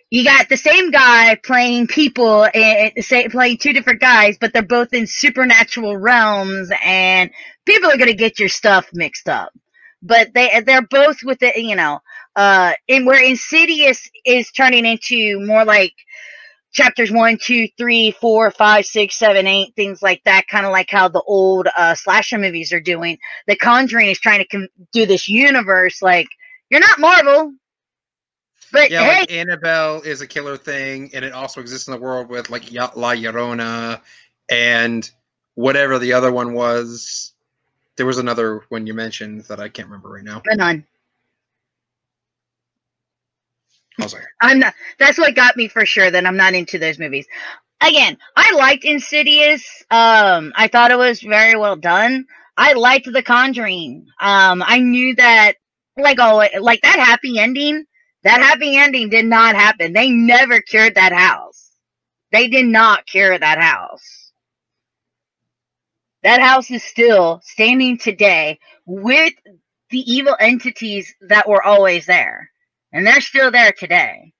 you got the same guy playing people and say playing two different guys but they're both in supernatural realms and people are going to get your stuff mixed up but they they're both with it you know uh and where insidious is turning into more like chapters one, two, three, four, five, six, seven, eight, things like that, kind of like how the old uh, slasher movies are doing. The Conjuring is trying to com- do this universe. Like, you're not Marvel, but yeah, hey, like Annabelle is a killer thing, and it also exists in the world with like La Llorona and whatever the other one was. There was another one you mentioned that I can't remember right now. The Nun. Oh, sorry. I'm not. That's what got me for sure. That I'm not into those movies. Again, I liked Insidious. Um, I thought it was very well done. I liked The Conjuring. Um, I knew that, like, oh, like that happy ending. That happy ending did not happen. They never cured that house. They did not cure that house. That house is still standing today with the evil entities that were always there and they're still there today.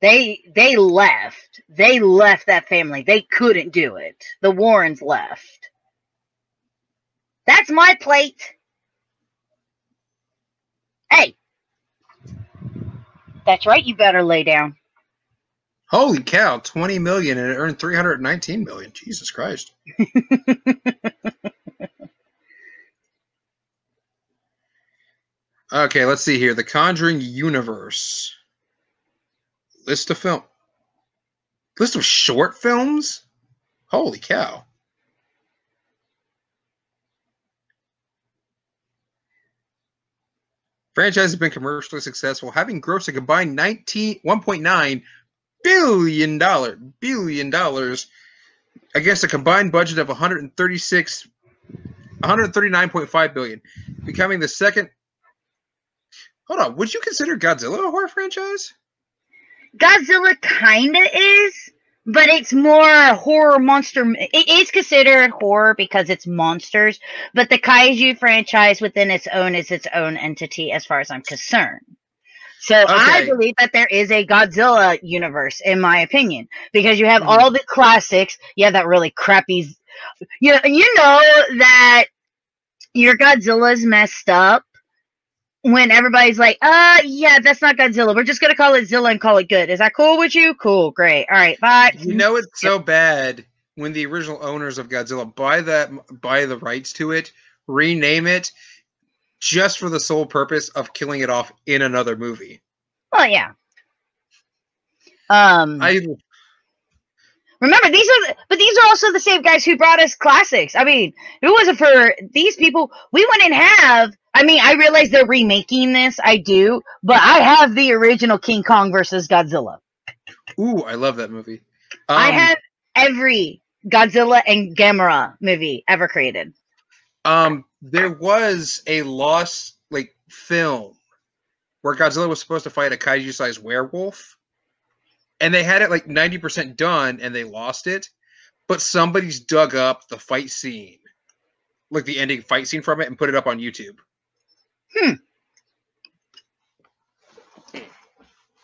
They they left. They left that family. They couldn't do it. The Warrens left. That's my plate. Hey. That's right, you better lay down. Holy cow, 20 million and it earned 319 million. Jesus Christ. Okay, let's see here. The Conjuring universe. List of film. List of short films? Holy cow. Franchise has been commercially successful, having grossed a combined 19 1.9 billion dollar billion dollars against a combined budget of 136 139.5 billion, becoming the second Hold on. Would you consider Godzilla a horror franchise? Godzilla kinda is, but it's more horror monster. It is considered horror because it's monsters, but the Kaiju franchise within its own is its own entity as far as I'm concerned. So okay. I believe that there is a Godzilla universe, in my opinion, because you have mm-hmm. all the classics. You have that really crappy, you know, you know that your Godzilla's messed up when everybody's like, uh, yeah, that's not Godzilla. We're just gonna call it Zilla and call it good. Is that cool with you? Cool, great. All right, bye. You know it's so bad when the original owners of Godzilla buy that buy the rights to it, rename it, just for the sole purpose of killing it off in another movie. Well, yeah. Um, I Remember, these are, the, but these are also the same guys who brought us classics. I mean, if it wasn't for these people, we wouldn't have. I mean, I realize they're remaking this, I do, but I have the original King Kong versus Godzilla. Ooh, I love that movie. Um, I have every Godzilla and Gamera movie ever created. Um, there was a lost like film where Godzilla was supposed to fight a kaiju-sized werewolf and they had it like 90% done and they lost it but somebody's dug up the fight scene like the ending fight scene from it and put it up on youtube hmm.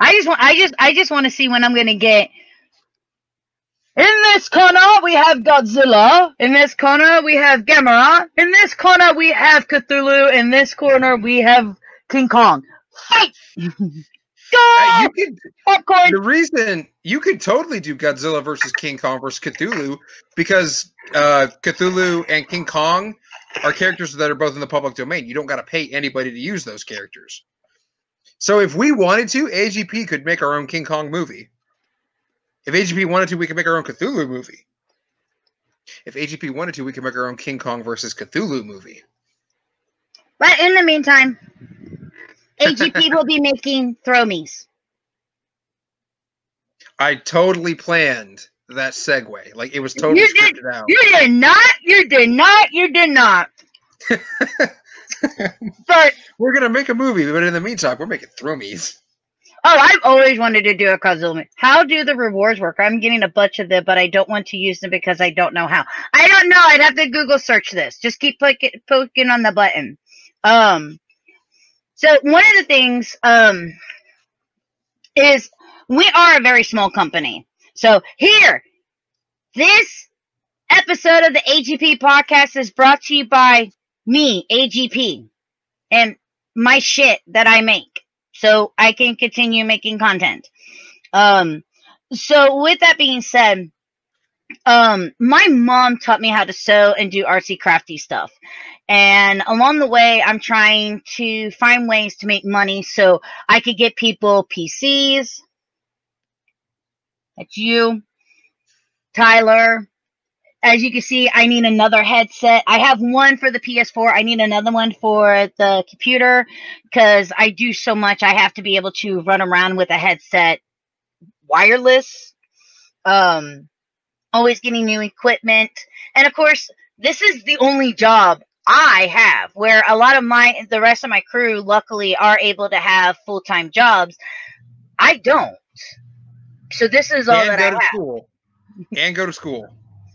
I just want i just i just want to see when i'm gonna get in this corner we have godzilla. In this corner we have gamera. In this corner we have cthulhu. In this corner we have king kong. Fight! Go! You could Popcorn. the reason you could totally do Godzilla versus King Kong versus Cthulhu because uh, Cthulhu and King Kong are characters that are both in the public domain. You don't got to pay anybody to use those characters. So if we wanted to, AGP could make our own King Kong movie. If AGP wanted to, we could make our own Cthulhu movie. If AGP wanted to, we could make our own King Kong versus Cthulhu movie. But in the meantime, AGP will be making throw me's. I totally planned that segue. Like it was totally You did- scripted out. You did not. You did not. You did not. but We're gonna make a movie, but in the meantime, we're making thromies. oh, I've always wanted to do a Godzilla. How do the rewards work? I'm getting a bunch of them, but I don't want to use them because I don't know how. I don't know. I'd have to Google search this. Just keep poking, poking on the button. Um. So one of the things um is we are a very small company. So here, this episode of the AGP podcast is brought to you by me, AGP, and my shit that I make. So I can continue making content. Um, so with that being said, um, my mom taught me how to sew and do artsy crafty stuff. And along the way, I'm trying to find ways to make money so I could get people PCs. That's you, Tyler. As you can see, I need another headset. I have one for the PS4. I need another one for the computer because I do so much. I have to be able to run around with a headset wireless. Um, always getting new equipment. And of course, this is the only job I have where a lot of my, the rest of my crew, luckily, are able to have full time jobs. I don't. So this is all and that go I to have. school. And go to school.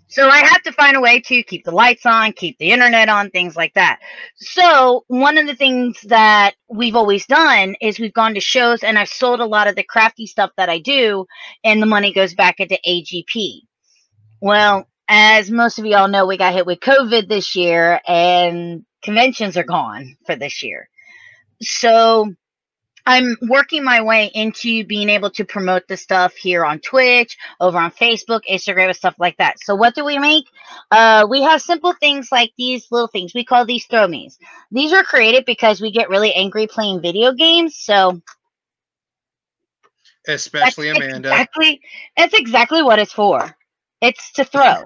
So I have to find a way to keep the lights on, keep the internet on, things like that. So one of the things that we've always done is we've gone to shows and I've sold a lot of the crafty stuff that I do and the money goes back into AGP. Well, as most of y'all know, we got hit with COVID this year and conventions are gone for this year. So I'm working my way into being able to promote the stuff here on Twitch, over on Facebook, Instagram, and stuff like that. So what do we make? Uh, we have simple things like these little things. We call these throw me's. These are created because we get really angry playing video games. So that's Especially Amanda. exactly that's exactly what it's for. It's to throw.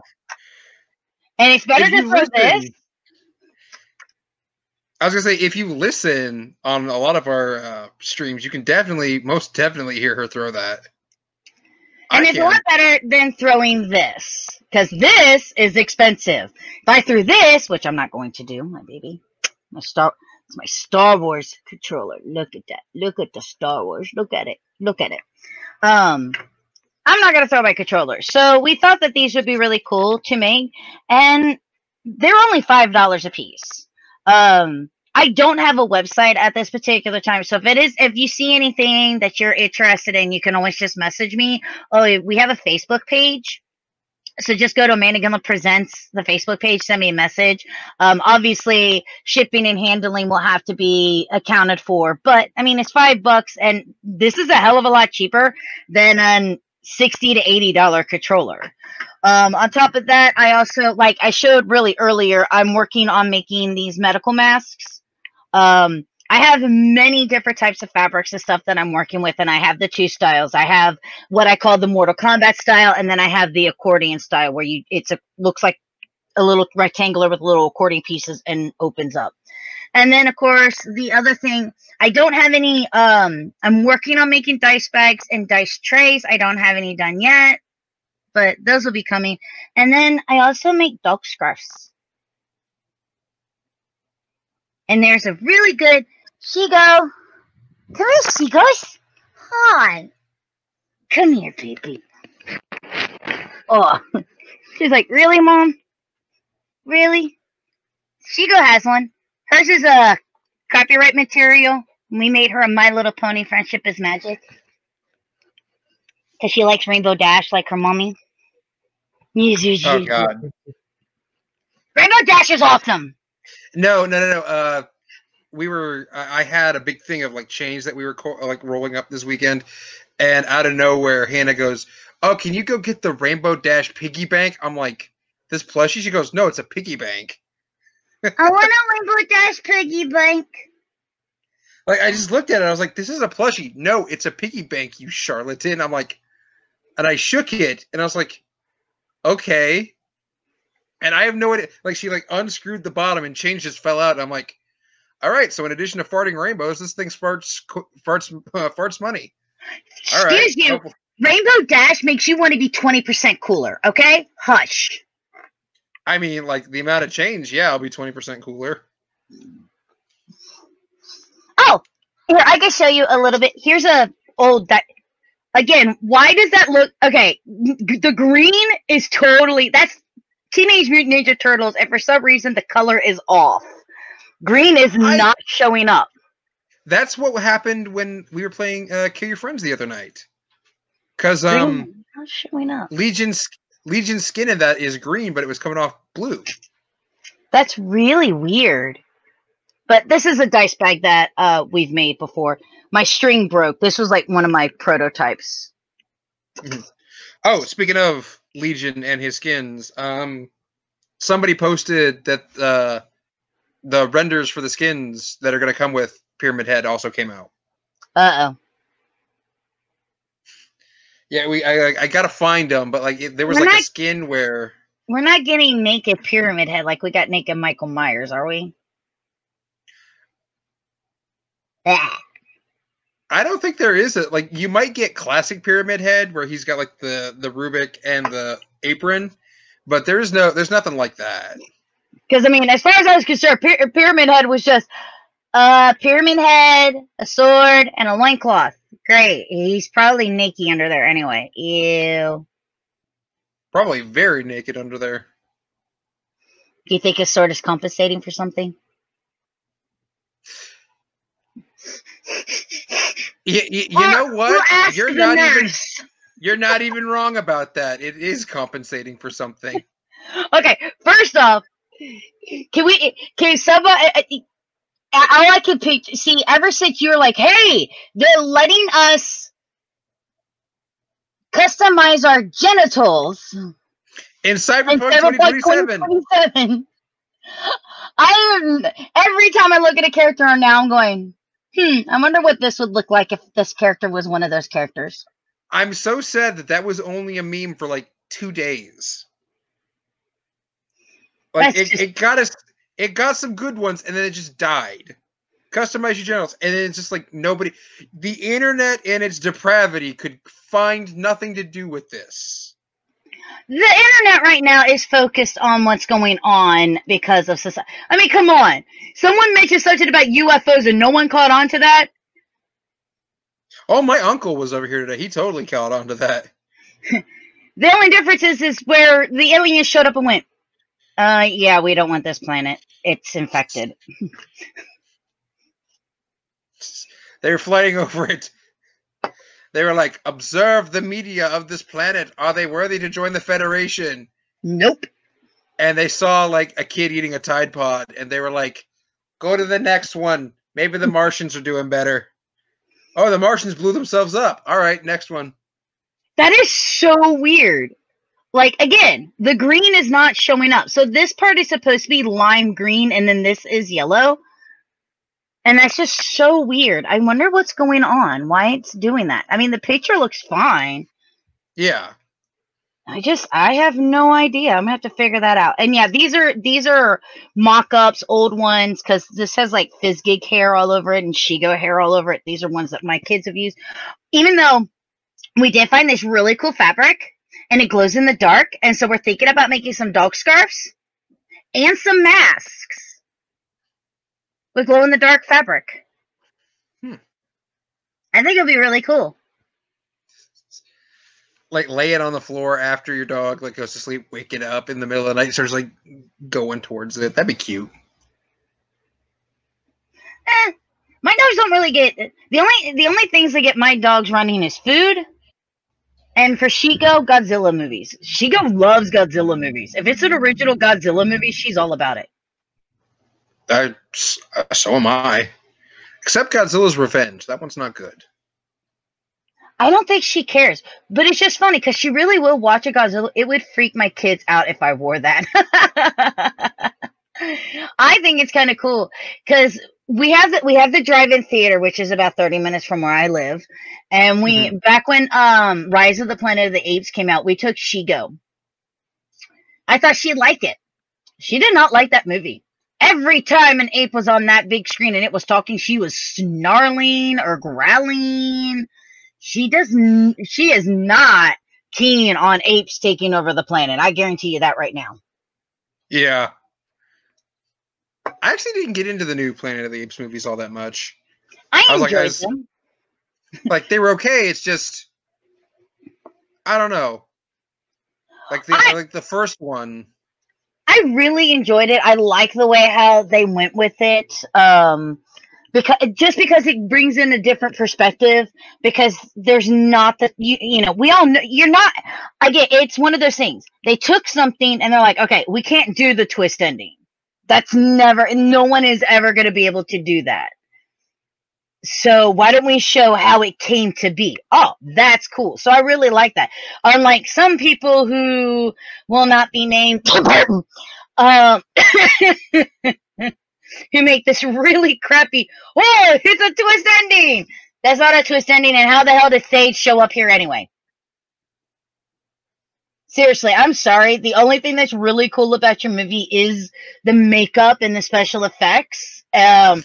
And it's better to throw this. I was gonna say if you listen on a lot of our uh, streams, you can definitely, most definitely hear her throw that. And I it's a lot better than throwing this. Because this is expensive. If I threw this, which I'm not going to do, my baby. My Star it's my Star Wars controller. Look at that. Look at the Star Wars. Look at it. Look at it. Um I'm not gonna throw my controller. So we thought that these would be really cool to make. And they're only five dollars a piece. Um, I don't have a website at this particular time. So if it is, if you see anything that you're interested in, you can always just message me. Oh, we have a Facebook page. So just go to Amanda Gilliam Presents, the Facebook page, send me a message. Um, obviously, shipping and handling will have to be accounted for. But I mean, it's five bucks, and this is a hell of a lot cheaper than an 60 to 80 dollar controller. Um, on top of that i also like i showed really earlier i'm working on making these medical masks. Um, i have many different types of fabrics and stuff that i'm working with and i have the two styles. I have what i call the mortal kombat style and then i have the accordion style where you it's a looks like a little rectangular with little accordion pieces and opens up. And then of course the other thing, I don't have any. Um, I'm working on making dice bags and dice trays. I don't have any done yet, but those will be coming. And then I also make dog scarves. And there's a really good Shigo. Come here, Shigos. Hi. Come here, baby. Oh. She's like, really, mom? Really? Shigo has one. Hers is a copyright material. We made her a My Little Pony Friendship is Magic. Because she likes Rainbow Dash like her mommy. Oh God. Rainbow Dash is awesome. No, no, no, no. Uh, we were I I had a big thing of like change that we were like rolling up this weekend, and out of nowhere, Hannah goes, "Oh, can you go get the Rainbow Dash piggy bank?" I'm like, "This plushie?" She goes, "No, it's a piggy bank." I want a Rainbow Dash piggy bank. Like I just looked at it, I was like, "This is a plushie." No, it's a piggy bank, you charlatan. I'm like, and I shook it, and I was like, "Okay." And I have no idea. Like she like unscrewed the bottom and change just fell out. And I'm like, "All right." So in addition to farting rainbows, this thing farts farts uh, farts money. All right. Excuse you. Oh, Rainbow Dash makes you want to be 20% cooler, okay? Hush. I mean, like the amount of change, yeah, I'll be twenty percent cooler. Oh, here, I can show you a little bit. Here's a old that again, why does that look okay? g- The green is totally that's Teenage Mutant Ninja Turtles, and for some reason the color is off. Green is I- not showing up. That's what happened when we were playing uh, Kill Your Friends the other night. Cause um, showing up. Legion's Legion's skin in that is green, but it was coming off blue. That's really weird. But this is a dice bag that uh, we've made before. My string broke. This was like one of my prototypes. Oh, speaking of Legion and his skins, um, somebody posted that uh, the renders for the skins that are going to come with Pyramid Head also came out. Uh oh. Yeah, we I I, gotta find them, but like it, there was We're like a skin where We're not getting naked pyramid head like we got naked Michael Myers, are we? Ah. I don't think there is a like you might get classic Pyramid Head where he's got like the the Rubik and the apron, but there's no there's nothing like that. Because I mean, as far as I was concerned, Py- Pyramid Head was just a pyramid head, a sword, and a loincloth. Great. He's probably naked under there anyway. Ew. Probably very naked under there. Do you think his sword is compensating for something? You, you, you We'll- know what? You're not even you're not even wrong about that. It is compensating for something. Okay, first off, can we? Can somebody? Uh, uh, I, I could picture. See, ever since you were like, "Hey, they're letting us customize our genitals In in Cyberpunk 2077, 2077," I am every time I look at a character on now, I'm going, "Hmm, I wonder what this would look like if this character was one of those characters." I'm so sad that that was only a meme for like two days. Like That's it, just- it got us, it got some good ones, and then it just died. Customize your generals, and then it's just like nobody. The internet and its depravity could find nothing to do with this. the internet right now is focused on what's going on because of society. I mean, come on. Someone mentioned something about UFOs and no one caught on to that. Oh, my uncle was over here today. He totally caught on to that. The only difference is, is where the aliens showed up and went, uh, yeah, we don't want this planet. It's infected. They were flying over it. They were like, observe the media of this planet. Are they worthy to join the Federation? Nope. And they saw like a kid eating a Tide Pod, and they were like, go to the next one. Maybe the Martians are doing better. Oh, the Martians blew themselves up. All right, next one. That is so weird. Like, again, the green is not showing up. So this part is supposed to be lime green and then this is yellow. And that's just so weird. I wonder what's going on, why it's doing that. I mean, the picture looks fine. Yeah. I just I have no idea. I'm gonna have to figure that out. And yeah, these are these are mock-ups, old ones, because this has like Fizzgig hair all over it and Shigo hair all over it. These are ones that my kids have used. Even though we did find this really cool fabric and it glows in the dark, and so we're thinking about making some dog scarves and some masks with glow in the dark fabric. Hmm. I think it'll be really cool. Like lay it on the floor after your dog like goes to sleep, wake it up in the middle of the night, starts like going towards it. That'd be cute. Eh, my dogs don't really get the only the only things that get my dogs running is food, and for Shiko, Godzilla movies. Shiko loves Godzilla movies. If it's an original Godzilla movie, she's all about it. I, uh, so am I. Except Godzilla's Revenge. That one's not good. I don't think she cares, but it's just funny because she really will watch a Godzilla. It would freak my kids out if I wore that. I think it's kind of cool because we have the, we have the drive-in theater, which is about thirty minutes from where I live, and we mm-hmm. back when um Rise of the Planet of the Apes came out, we took Shigo. I thought she'd like it. She did not like that movie. Every time an ape was on that big screen and it was talking, she was snarling or growling. She does. N- she is not keen on apes taking over the planet. I guarantee you that right now. Yeah. I actually didn't get into the new Planet of the Apes movies all that much. I, I enjoyed like, I was, them. like they were okay. It's just I don't know. Like the I, like the first one. I really enjoyed it. I like the way how they went with it. Um because just because it brings in a different perspective because there's not that you you know we all know you're not i get it's one of those things they took something and they're like okay we can't do the twist ending that's never no one is ever going to be able to do that so why don't we show how it came to be? Oh, that's cool. So I really like that. Unlike some people who will not be named, um, who make this really crappy. Oh, it's a twist ending. That's not a twist ending. And how the hell did Sage show up here anyway? Seriously, I'm sorry. The only thing that's really cool about your movie is the makeup and the special effects. Um,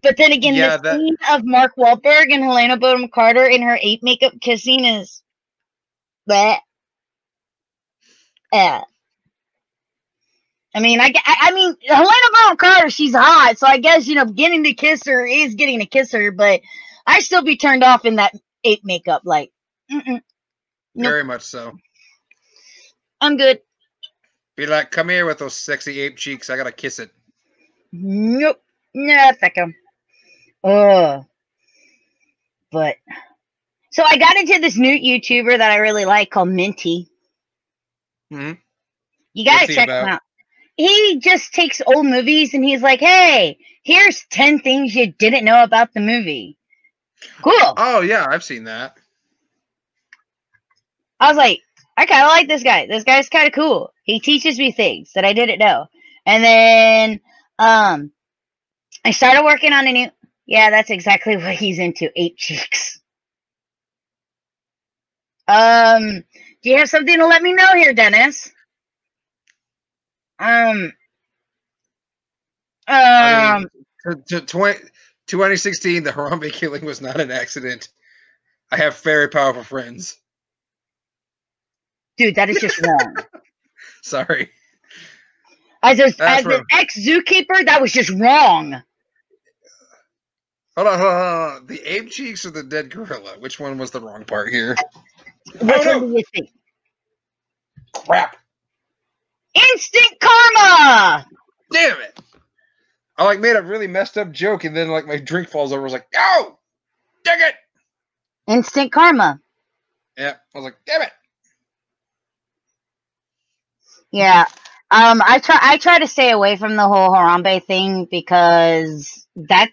but then again, yeah, the that... scene of Mark Wahlberg and Helena Bonham Carter in her ape makeup kissing is that. Yeah. I mean, I, I mean, Helena Bonham Carter, she's hot, so I guess you know getting to kiss her is getting to kiss her, but I still be turned off in that ape makeup. Like, nope. very much so. I'm good. Be like, come here with those sexy ape cheeks. I gotta kiss it. Nope. No, thank you. Oh, but so I got into this new YouTuber that I really like called Minty. Hmm. You gotta check him out. He just takes old movies and he's like, "Hey, here's ten things you didn't know about the movie." Cool. Oh yeah, I've seen that. I was like, I kind of like this guy. This guy's kind of cool. He teaches me things that I didn't know. And then um I started working on a new yeah, that's exactly what he's into. Eight cheeks. Um, do you have something to let me know here, Dennis? Um. Um. I mean, um, to, to 20, 2016, the Harambe killing was not an accident. I have very powerful friends. Dude, that is just wrong. Sorry. As, a, as an ex zookeeper, that was just wrong. Hold on, hold on, hold on. The ape cheeks or the dead gorilla? Which one was the wrong part here? Which one do you think? Crap. Instant karma! Damn it. I like made a really messed up joke and then like my drink falls over. I was like, no! Dang it! Instant karma. Yeah. I was like, damn it. Yeah. Um, I try I try to stay away from the whole Harambe thing because that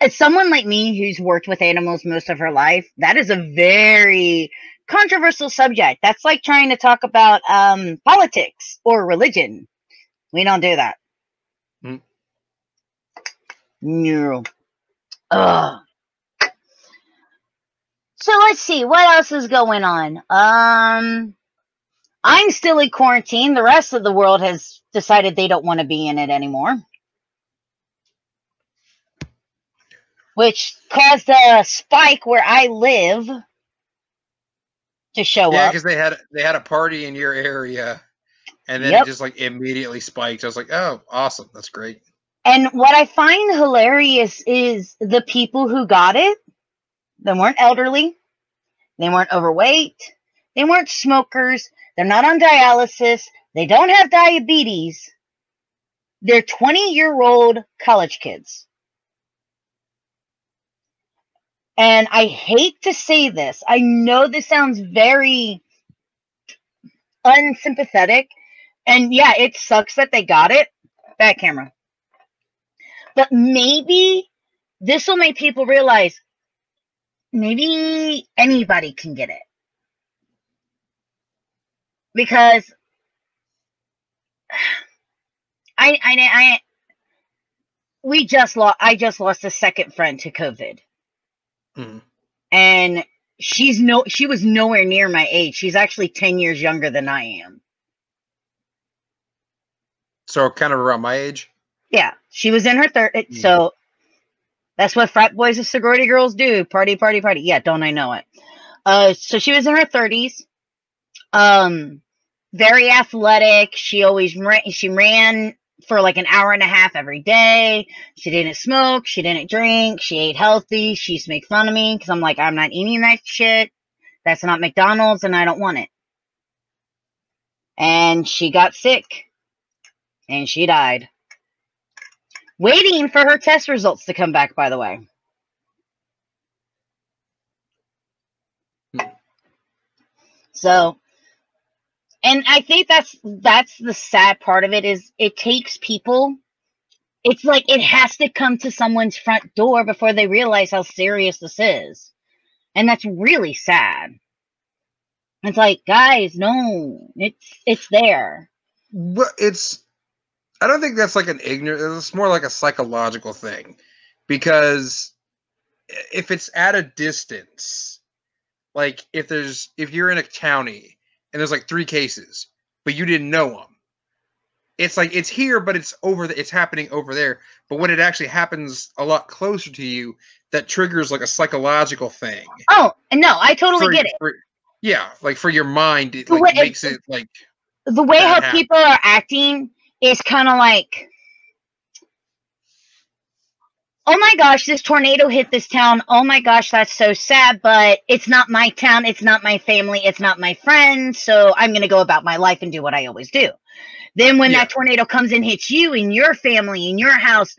as someone like me who's worked with animals most of her life, that is a very controversial subject. That's like trying to talk about um, politics or religion. We don't do that. Mm. No. Ugh. So let's see what else is going on. Um, I'm still in quarantine. The rest of the world has decided they don't want to be in it anymore. which caused a spike where I live to show yeah, up. Yeah, because they had they had a party in your area, and then yep. it just like immediately spiked. I was like, oh, awesome, that's great. And what I find hilarious is the people who got it. They weren't elderly, they weren't overweight, they weren't smokers, they're not on dialysis, they don't have diabetes. They're 20 year old college kids. And I hate to say this. I know this sounds very unsympathetic. And yeah, it sucks that they got it. Bad camera. But maybe this will make people realize maybe anybody can get it. Because I, I, I, we just lost, I just lost a second friend to COVID. Mhm. And she's no, she was nowhere near my age. She's actually 10 years younger than I am. So kind of around my age. Yeah, she was in her third. Mm. So that's what frat boys and sorority girls do: party, party, party. Yeah, don't I know it? Uh, so she was in her thirties. Um, very athletic. She always ran. She ran for like an hour and a half every day. She didn't smoke. She didn't drink. She ate healthy. She used to make fun of me because I'm like, I'm not eating that shit. That's not McDonald's, and I don't want it. And she got sick, and she died waiting for her test results to come back by the way Hmm. so and i think that's that's the sad part of it is it takes people it's like it has to come to someone's front door before they realize how serious this is. And that's really sad. It's like guys no it's it's there. But it's I don't think that's like an ignorant it's more like a psychological thing. Because if it's at a distance, like if there's if you're in a county and there's like three cases, but you didn't know them. It's like it's here, but it's over. The, it's happening over there. But when it actually happens a lot closer to you, that triggers like a psychological thing. oh no i totally for- get it for- yeah, like for your mind, it like way- makes it like the way how happen. people are acting is kind of like oh my gosh this tornado hit this town oh my gosh that's so sad but it's not my town it's not my family it's not my friends so i'm going to go about my life and do what i always do then when Yeah. that tornado comes and hits you and your family and your house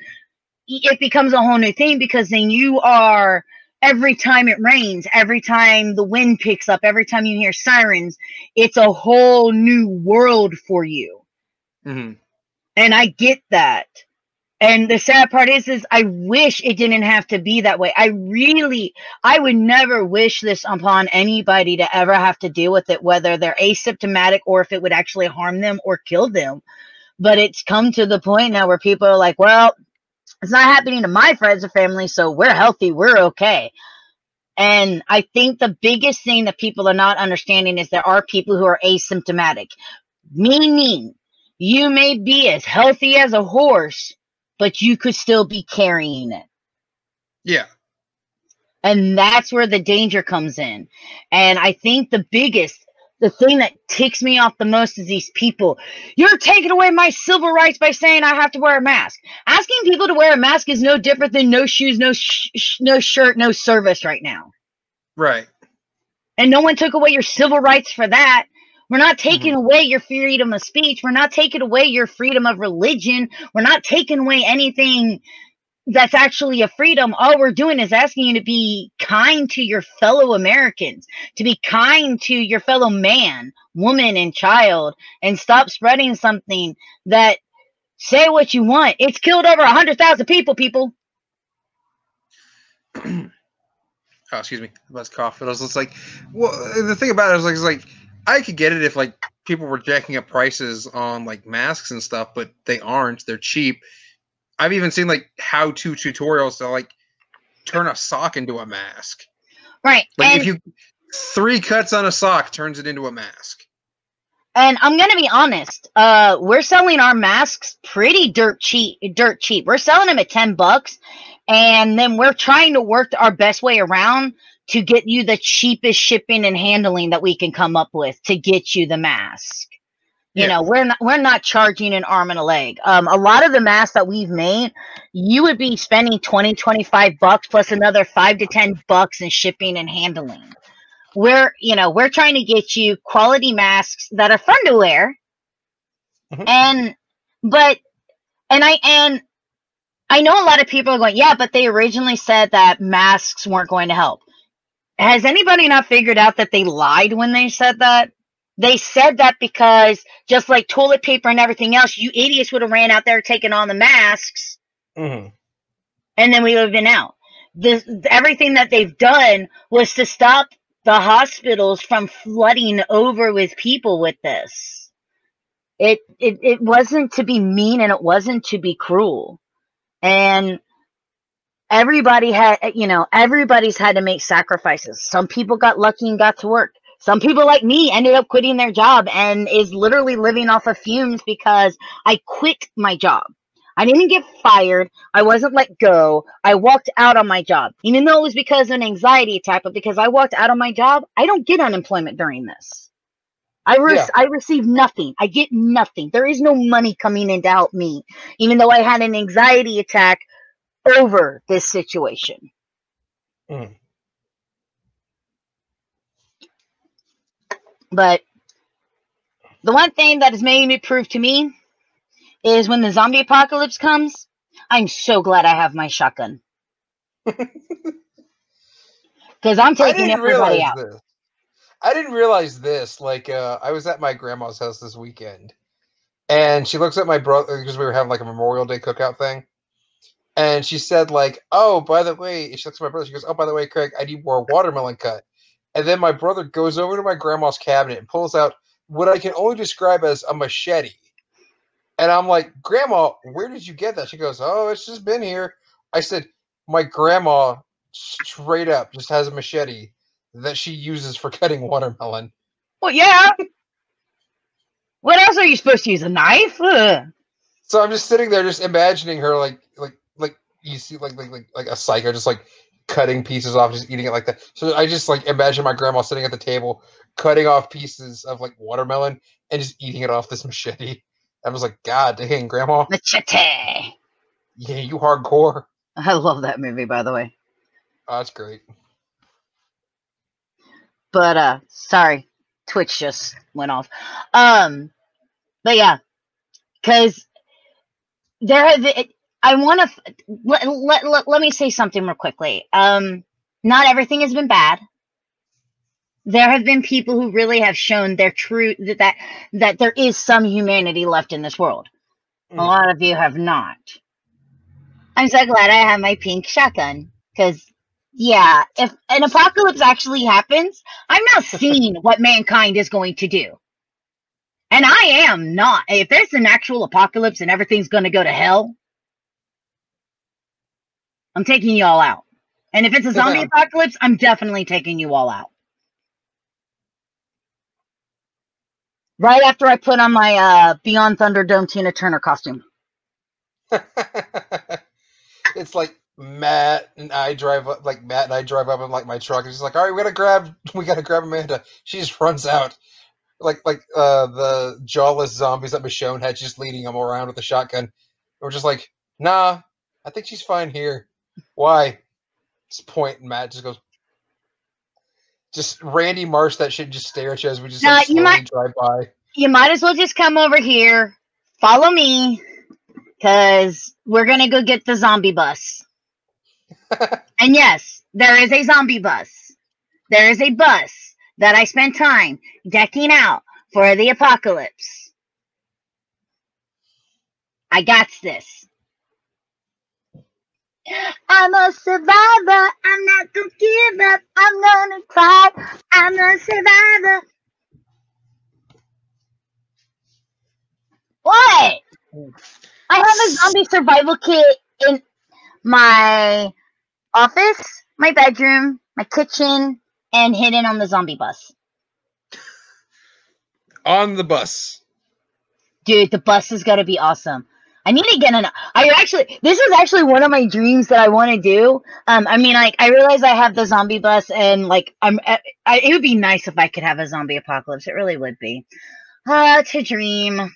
it becomes a whole new thing because then you are every time it rains every time the wind picks up every time you hear sirens it's a whole new world for you mhm. and I get that. And the sad part is, is I wish it didn't have to be that way. I really, I would never wish this upon anybody to ever have to deal with it, whether they're asymptomatic or if it would actually harm them or kill them. But it's come to the point now where people are like, well, it's not happening to my friends or family, so we're healthy, we're okay. And I think the biggest thing that people are not understanding is there are people who are asymptomatic, meaning you may be as healthy as a horse, but you could still be carrying it. yeah. And that's where the danger comes in. And I think the biggest, the thing that ticks me off the most is these people. You're taking away my civil rights by saying I have to wear a mask. Asking people to wear a mask is no different than no shoes, no sh- no shirt, no service right now. Right. and no one took away your civil rights for that. We're not taking mm-hmm. away your freedom of speech. We're not taking away your freedom of religion. We're not taking away anything that's actually a freedom. All we're doing is asking you to be kind to your fellow Americans, to be kind to your fellow man, woman, and child, and stop spreading something that say what you want. It's killed over a hundred thousand people, people. oh, excuse me, I was coughing. I was like, well, the thing about it is like, it's like I could get it if like people were jacking up prices on like masks and stuff, but they aren't. They're cheap. I've even seen like how-to tutorials to like turn a sock into a mask. Right. Like and- if you three cuts on a sock turns it into a mask. And I'm gonna be honest, uh, we're selling our masks pretty dirt cheap. Dirt cheap. We're selling them at ten bucks, and then we're trying to work our best way around to get you the cheapest shipping and handling that we can come up with to get you the mask. You Yeah. know, we're not we're not charging an arm and a leg. Um, a lot of the masks that we've made, you would be spending 20, 25 bucks plus another five to ten bucks in shipping and handling we're you know we're trying to get you quality masks that are fun to wear Mhm. and but and i and i know a lot of people are going yeah but they originally said that masks weren't going to help has anybody not figured out that they lied when they said that they said that because just like toilet paper and everything else you idiots would have ran out there taking on the masks Mm-hmm. and then we would have been out. This everything that they've done was to stop the hospitals from flooding over with people with this. It it it wasn't to be mean and it wasn't to be cruel. And everybody had eh, you know, everybody's had to make sacrifices. Some people got lucky and got to work. Some people like me ended up quitting their job and is literally living off of fumes because I quit my job. I didn't get fired. I wasn't let go. I walked out on my job. Even though it was because of an anxiety attack, but because I walked out on my job, I don't get unemployment during this. I, re- Yeah. I receive nothing. I get nothing. There is no money coming in to help me, even though I had an anxiety attack over this situation. Mm. But the one thing that has made me prove to me is when the zombie apocalypse comes, I'm so glad I have my shotgun. Because I'm taking everybody out. this. I didn't realize this. Like, uh, I was at my grandma's house this weekend, and she looks at my brother because we were having like a Memorial Day cookout thing, and she said like, "Oh, by the way," she looks at my brother. She goes, "Oh, by the way, Craig, I need more watermelon cut." And then my brother goes over to my grandma's cabinet and pulls out what I can only describe as a machete. And I'm like, Grandma, where did you get that? She goes, Oh, it's just been here. I said, My grandma straight up just has a machete that she uses for cutting watermelon. Well, yeah. what else are you supposed to use? A knife? Ugh. So I'm just sitting there, just imagining her like, like, like you see, like, like, like, like a psycho, just like cutting pieces off, just eating it like that. So I just like imagine my grandma sitting at the table, cutting off pieces of like watermelon and just eating it off this machete. I was like, God dang, grandma, Machete. yeah, you hardcore. I love that movie, by the way. Oh, that's great. But uh sorry, Twitch just went off. Um but yeah, cuz there have it, I want to let, let, let, let me say something real quickly. Um not everything has been bad. There have been people who really have shown their true that that, that there is some humanity left in this world. A Mm. lot of you have not. I'm so glad I have my pink shotgun because, yeah, if an apocalypse actually happens, I'm not seeing what mankind is going to do. And I am not. If there's an actual apocalypse and everything's going to go to hell, I'm taking you all out. And if it's a zombie apocalypse, I'm definitely taking you all out. Right after I put on my uh, Beyond Thunderdome Tina Turner costume. it's like Matt and I drive up, like Matt and I drive up in like my truck, and she's like, "All right, we gotta grab, we gotta grab Amanda." She just runs out, like like uh the jawless zombies that Michonne had, just leading them around with a shotgun. We're just like, "Nah, I think she's fine here." Why? Just point, and Matt just goes. Just Randy Marsh, that shit just stare at you as we just Nah, like, you might- drive by. you might as well just come over here, follow me, because we're going to go get the zombie bus. and yes, there is a zombie bus. There is a bus that I spent time decking out for the apocalypse. I got this. I'm a survivor. I'm not gonna give up. I'm gonna cry. I'm a survivor. What? I have a zombie survival kit in my office, my bedroom, my kitchen, and hidden on the zombie bus. On the bus. Dude, the bus is gonna be awesome. I need to get an. I actually, this is actually one of my dreams that I want to do. Um, I mean, like, I realize I have the zombie bus, and like, I'm. I, it would be nice if I could have a zombie apocalypse. It really would be. Uh, to dream.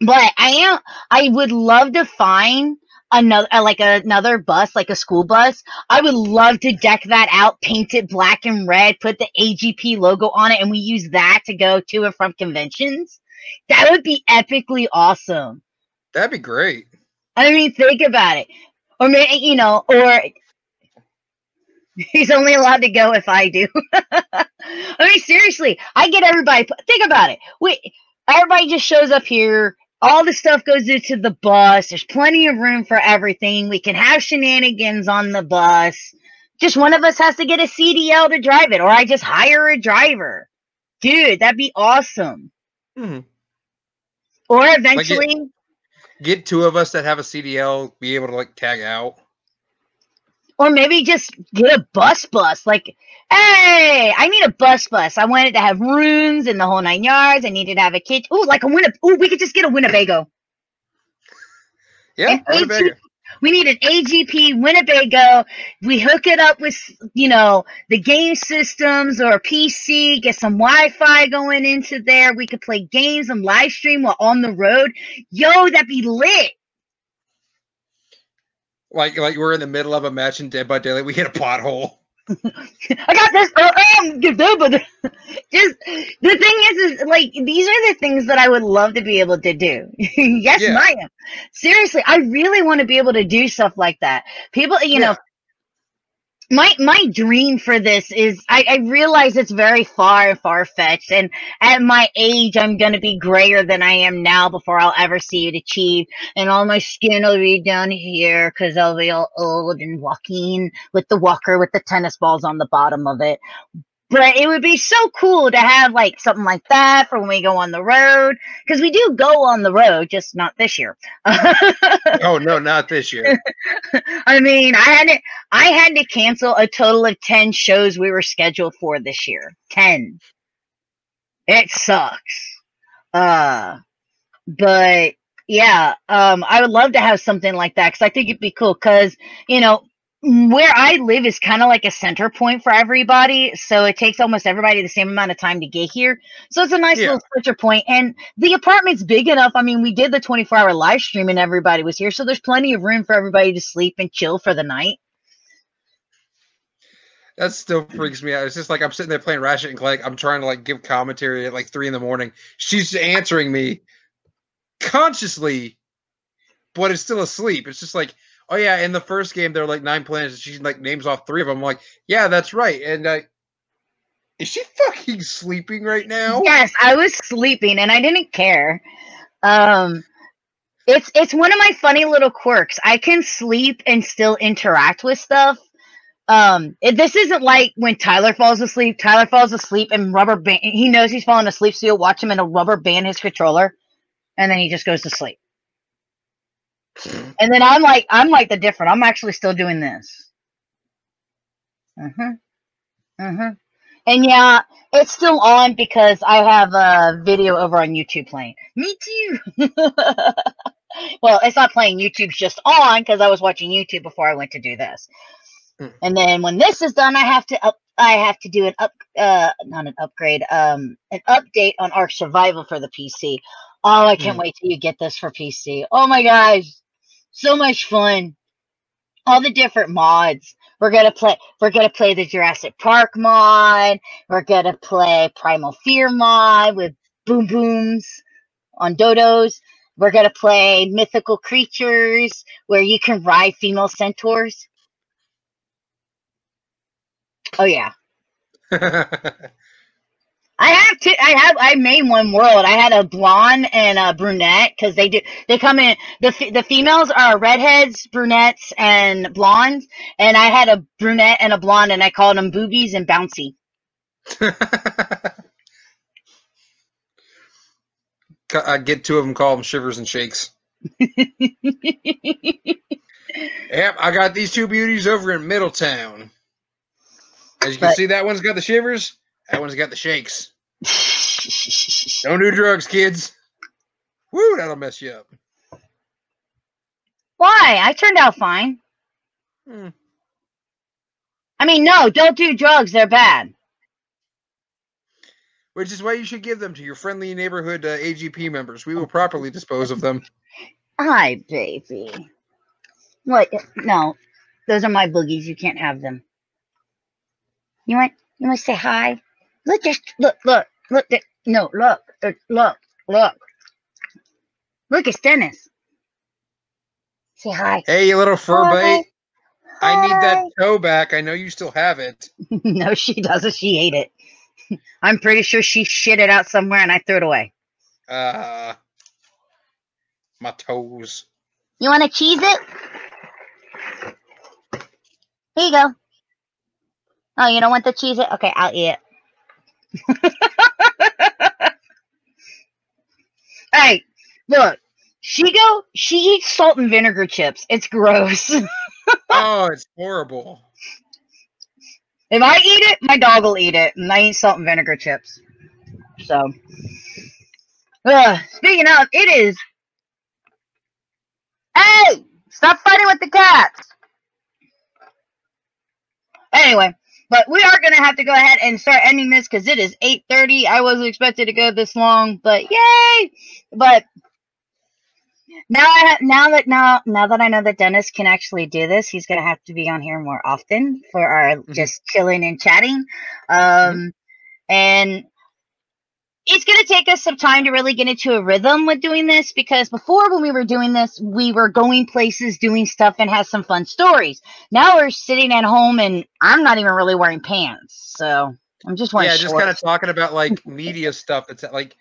But I am. I would love to find another, uh, like another bus, like a school bus. I would love to deck that out, paint it black and red, put the AGP logo on it, and we use that to go to and from conventions. That would be epically awesome. That'd be great. I mean, think about it. Or maybe, you know, or he's only allowed to go if I do. I mean, seriously, I get everybody. Think about it. Wait, everybody just shows up here all the stuff goes into the bus. There's plenty of room for everything. We can have shenanigans on the bus. Just one of us has to get a CDL to drive it, or I just hire a driver. Dude, that'd be awesome. Mhm. Or eventually, Get two of us that have a CDL, be able to like tag out. or maybe just get a bus bus. Like, hey, I need a bus bus. I wanted to have rooms in the whole nine yards. I needed to have a kitchen. Ooh, like a Winnebago. Ooh, we could just get a Winnebago. Yeah, And Winnebago. We need an AGP Winnebago. We hook it up with, you know, the game systems or PC, get some Wi Fi going into there. We could play games and live stream while on the road. Yo, that'd be lit. Like like we're in the middle of a match in Dead by Daylight, we hit a pothole. I got this. Them, but just the thing is, is like these are the things that I would love to be able to do. yes, Yeah. Maya. Seriously, I really want to be able to do stuff like that. People, you know, my my dream for this is I, I realize it's very far far fetched, and at my age, I'm gonna be grayer than I am now before I'll ever see it achieved, and all my skin will be down here because I'll be all old and walking with the walker with the tennis balls on the bottom of it. But it would be so cool to have like something like that for when we go on the road because we do go on the road, just not this year. Oh no, not this year. I mean, I had to I had to cancel a total of 10 shows we were scheduled for this year. 10. It sucks. Uh but yeah, um I would love to have something like that cuz I think it'd be cool cuz you know where I live is kind of like a center point for everybody, so it takes almost everybody the same amount of time to get here. So it's a nice Yeah. little center point, and the apartment's big enough. I mean, we did the 24 hour live stream and everybody was here, so there's plenty of room for everybody to sleep and chill for the night. That still freaks me out. It's just like I'm sitting there playing Ratchet and Clank. I'm trying to like give commentary at like three in the morning. She's answering me consciously, but it's still asleep. It's just like, oh yeah, in the first game there were like nine planets. She like names off three of them. I'm like, yeah, that's right. And uh, is she fucking sleeping right now? Yes, I was sleeping and I didn't care. Um it's it's one of my funny little quirks. I can sleep and still interact with stuff. Um it, this isn't like when Tyler falls asleep. Tyler falls asleep and rubber band he knows he's falling asleep so you'll watch him and a rubber band his controller and then he just goes to sleep. And then I'm like I'm like the different. I'm actually still doing this. Uh-huh. Uh-huh. And yeah, it's still on because I have a video over on YouTube playing. Me too. well, it's not playing. YouTube's just on because I was watching YouTube before I went to do this. Mm. And then when this is done, I have to up. I have to do an up. Uh, not an upgrade. Um, an update on Ark Survival for the PC. Oh, I can't Mm. wait till you get this for PC. Oh my gosh, so much fun! All the different mods. We're gonna play. We're gonna play the Jurassic Park mod. We're gonna play Primal Fear mod with boom booms on dodos. We're gonna play mythical creatures where you can ride female centaurs. Oh yeah, I have to. I have. I made one world. I had a blonde and a brunette because they do. They come in. the f- The females are redheads, brunettes, and blondes. And I had a brunette and a blonde, and I called them boobies and bouncy. I get two of them, call them shivers and shakes. Yep, I got these two beauties over in Middletown. As you can But- see, that one's got the shivers. That one's got the shakes. Don't do drugs, kids. Woo, that'll mess you up. Why? I turned out fine. Hmm. I mean, no, don't do drugs. They're bad. Which is why you should give them to your friendly neighborhood uh, AGP members. We will properly dispose of them. Hi, baby. What? No, those are my boogies. You can't have them. You want? You want to say hi? Look, just look, look, look. th- No, look, uh, look, look. Look, it's Dennis. Say hi. Hey, you little fur Hi. bait. I need that toe back. I know you still have it. no, she doesn't. She ate it. I'm pretty sure she shit it out somewhere and I threw it away. Uh, My toes. You want to cheese it? Here you go. Oh, you don't want to cheese it? Okay, I'll eat it. hey, look. She go. She eats salt and vinegar chips. It's gross. oh, it's horrible. If I eat it, my dog will eat it, and I eat salt and vinegar chips. So, uh, speaking of, it is. Hey, stop fighting with the cats. Anyway, but we are gonna have to go ahead and start ending this because it is eight thirty. I wasn't expected to go this long, but yay! But now I have, now that now now that I know that Dennis can actually do this, he's gonna have to be on here more often for our Mhm. just chilling and chatting. Um, and it's gonna take us some time to really get into a rhythm with doing this because before when we were doing this, we were going places, doing stuff, and had some fun stories. Now we're sitting at home, and I'm not even really wearing pants, so I'm just wearing yeah, just kind of talking about like media stuff. It's like,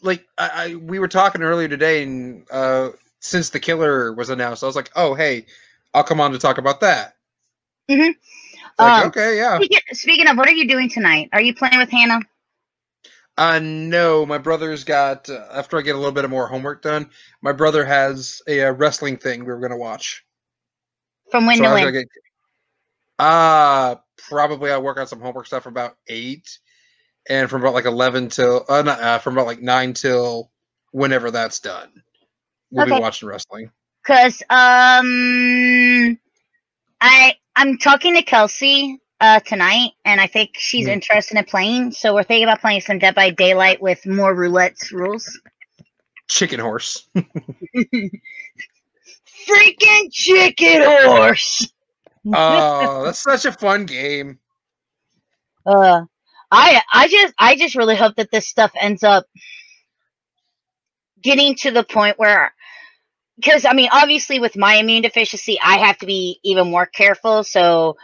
like I, I we were talking earlier today, and uh, since the killer was announced, I was like, oh hey, I'll come on to talk about that. Mm-hmm. Like, Um, okay, yeah. Speaking, speaking of, what are you doing tonight? Are you playing with Hannah? Uh, no, my brother's got. Uh, after I get a little bit of more homework done, my brother has a, uh wrestling thing we were gonna watch. From when so to when? get. Uh probably I'll work on some homework stuff from about eight, and from about like eleven till uh, not, uh from about like nine till whenever that's done. We'll Okay. be watching wrestling. Cause um, I I'm talking to Kelsey uh tonight, and I think she's Mhm. interested in playing. So we're thinking about playing some Dead by Daylight with more roulette's rules. Chicken horse. Freaking chicken horse! Oh, that's such a fun game. Uh, I I just I just really hope that this stuff ends up getting to the point where because I mean obviously with my immune deficiency I have to be even more careful so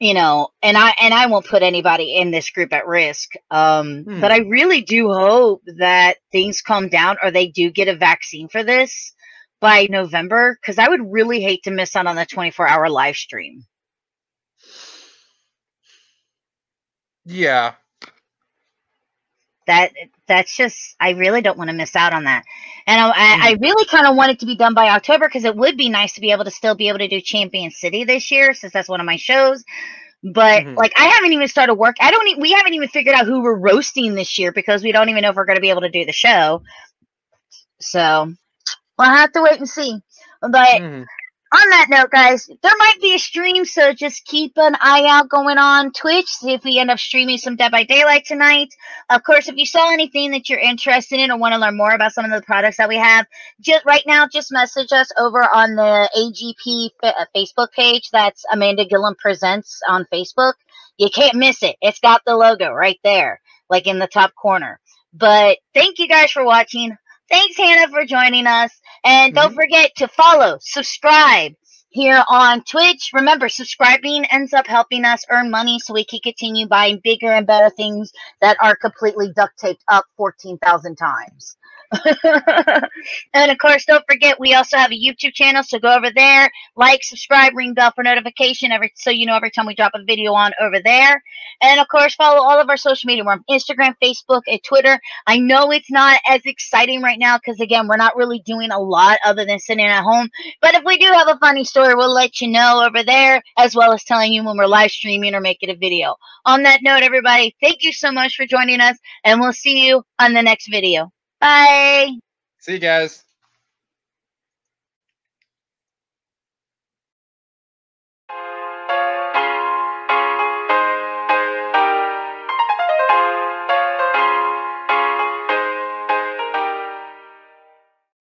you know and I and I won't put anybody in this group at risk um Hmm. but I really do hope that things calm down or they do get a vaccine for this by November cuz I would really hate to miss out on the 24 hour live stream Yeah. That that's just I really don't want to miss out on that. And I, I, I really kind of want it to be done by October because it would be nice to be able to still be able to do Champion City this year since that's one of my shows. But Mhm. like I haven't even started work. I don't. e- We haven't even figured out who we're roasting this year because we don't even know if we're going to be able to do the show. So we'll have to wait and see. But Mhm. On that note, guys, there might be a stream, so just keep an eye out going on Twitch. See if we end up streaming some Dead by Daylight tonight. Of course, if you saw anything that you're interested in or want to learn more about some of the products that we have, just right now, just message us over on the AGP uh, Facebook page. That's Amanda Gilliam Presents on Facebook. You can't miss it. It's got the logo right there, like in the top corner. But thank you guys for watching. Thanks, Hannah, for joining us. And don't mm-hmm. forget to follow, subscribe here on Twitch. Remember, subscribing ends up helping us earn money so we can continue buying bigger and better things that are completely duct taped up 14,000 times. and of course, don't forget we also have a YouTube channel, so go over there, like, subscribe, ring bell for notification every so you know every time we drop a video on over there. And of course, follow all of our social media. We're on Instagram, Facebook, and Twitter. I know it's not as exciting right now because again, we're not really doing a lot other than sitting at home. But if we do have a funny story, we'll let you know over there, as well as telling you when we're live streaming or making a video. On that note, everybody, thank you so much for joining us, and we'll see you on the next video. Bye. See you guys.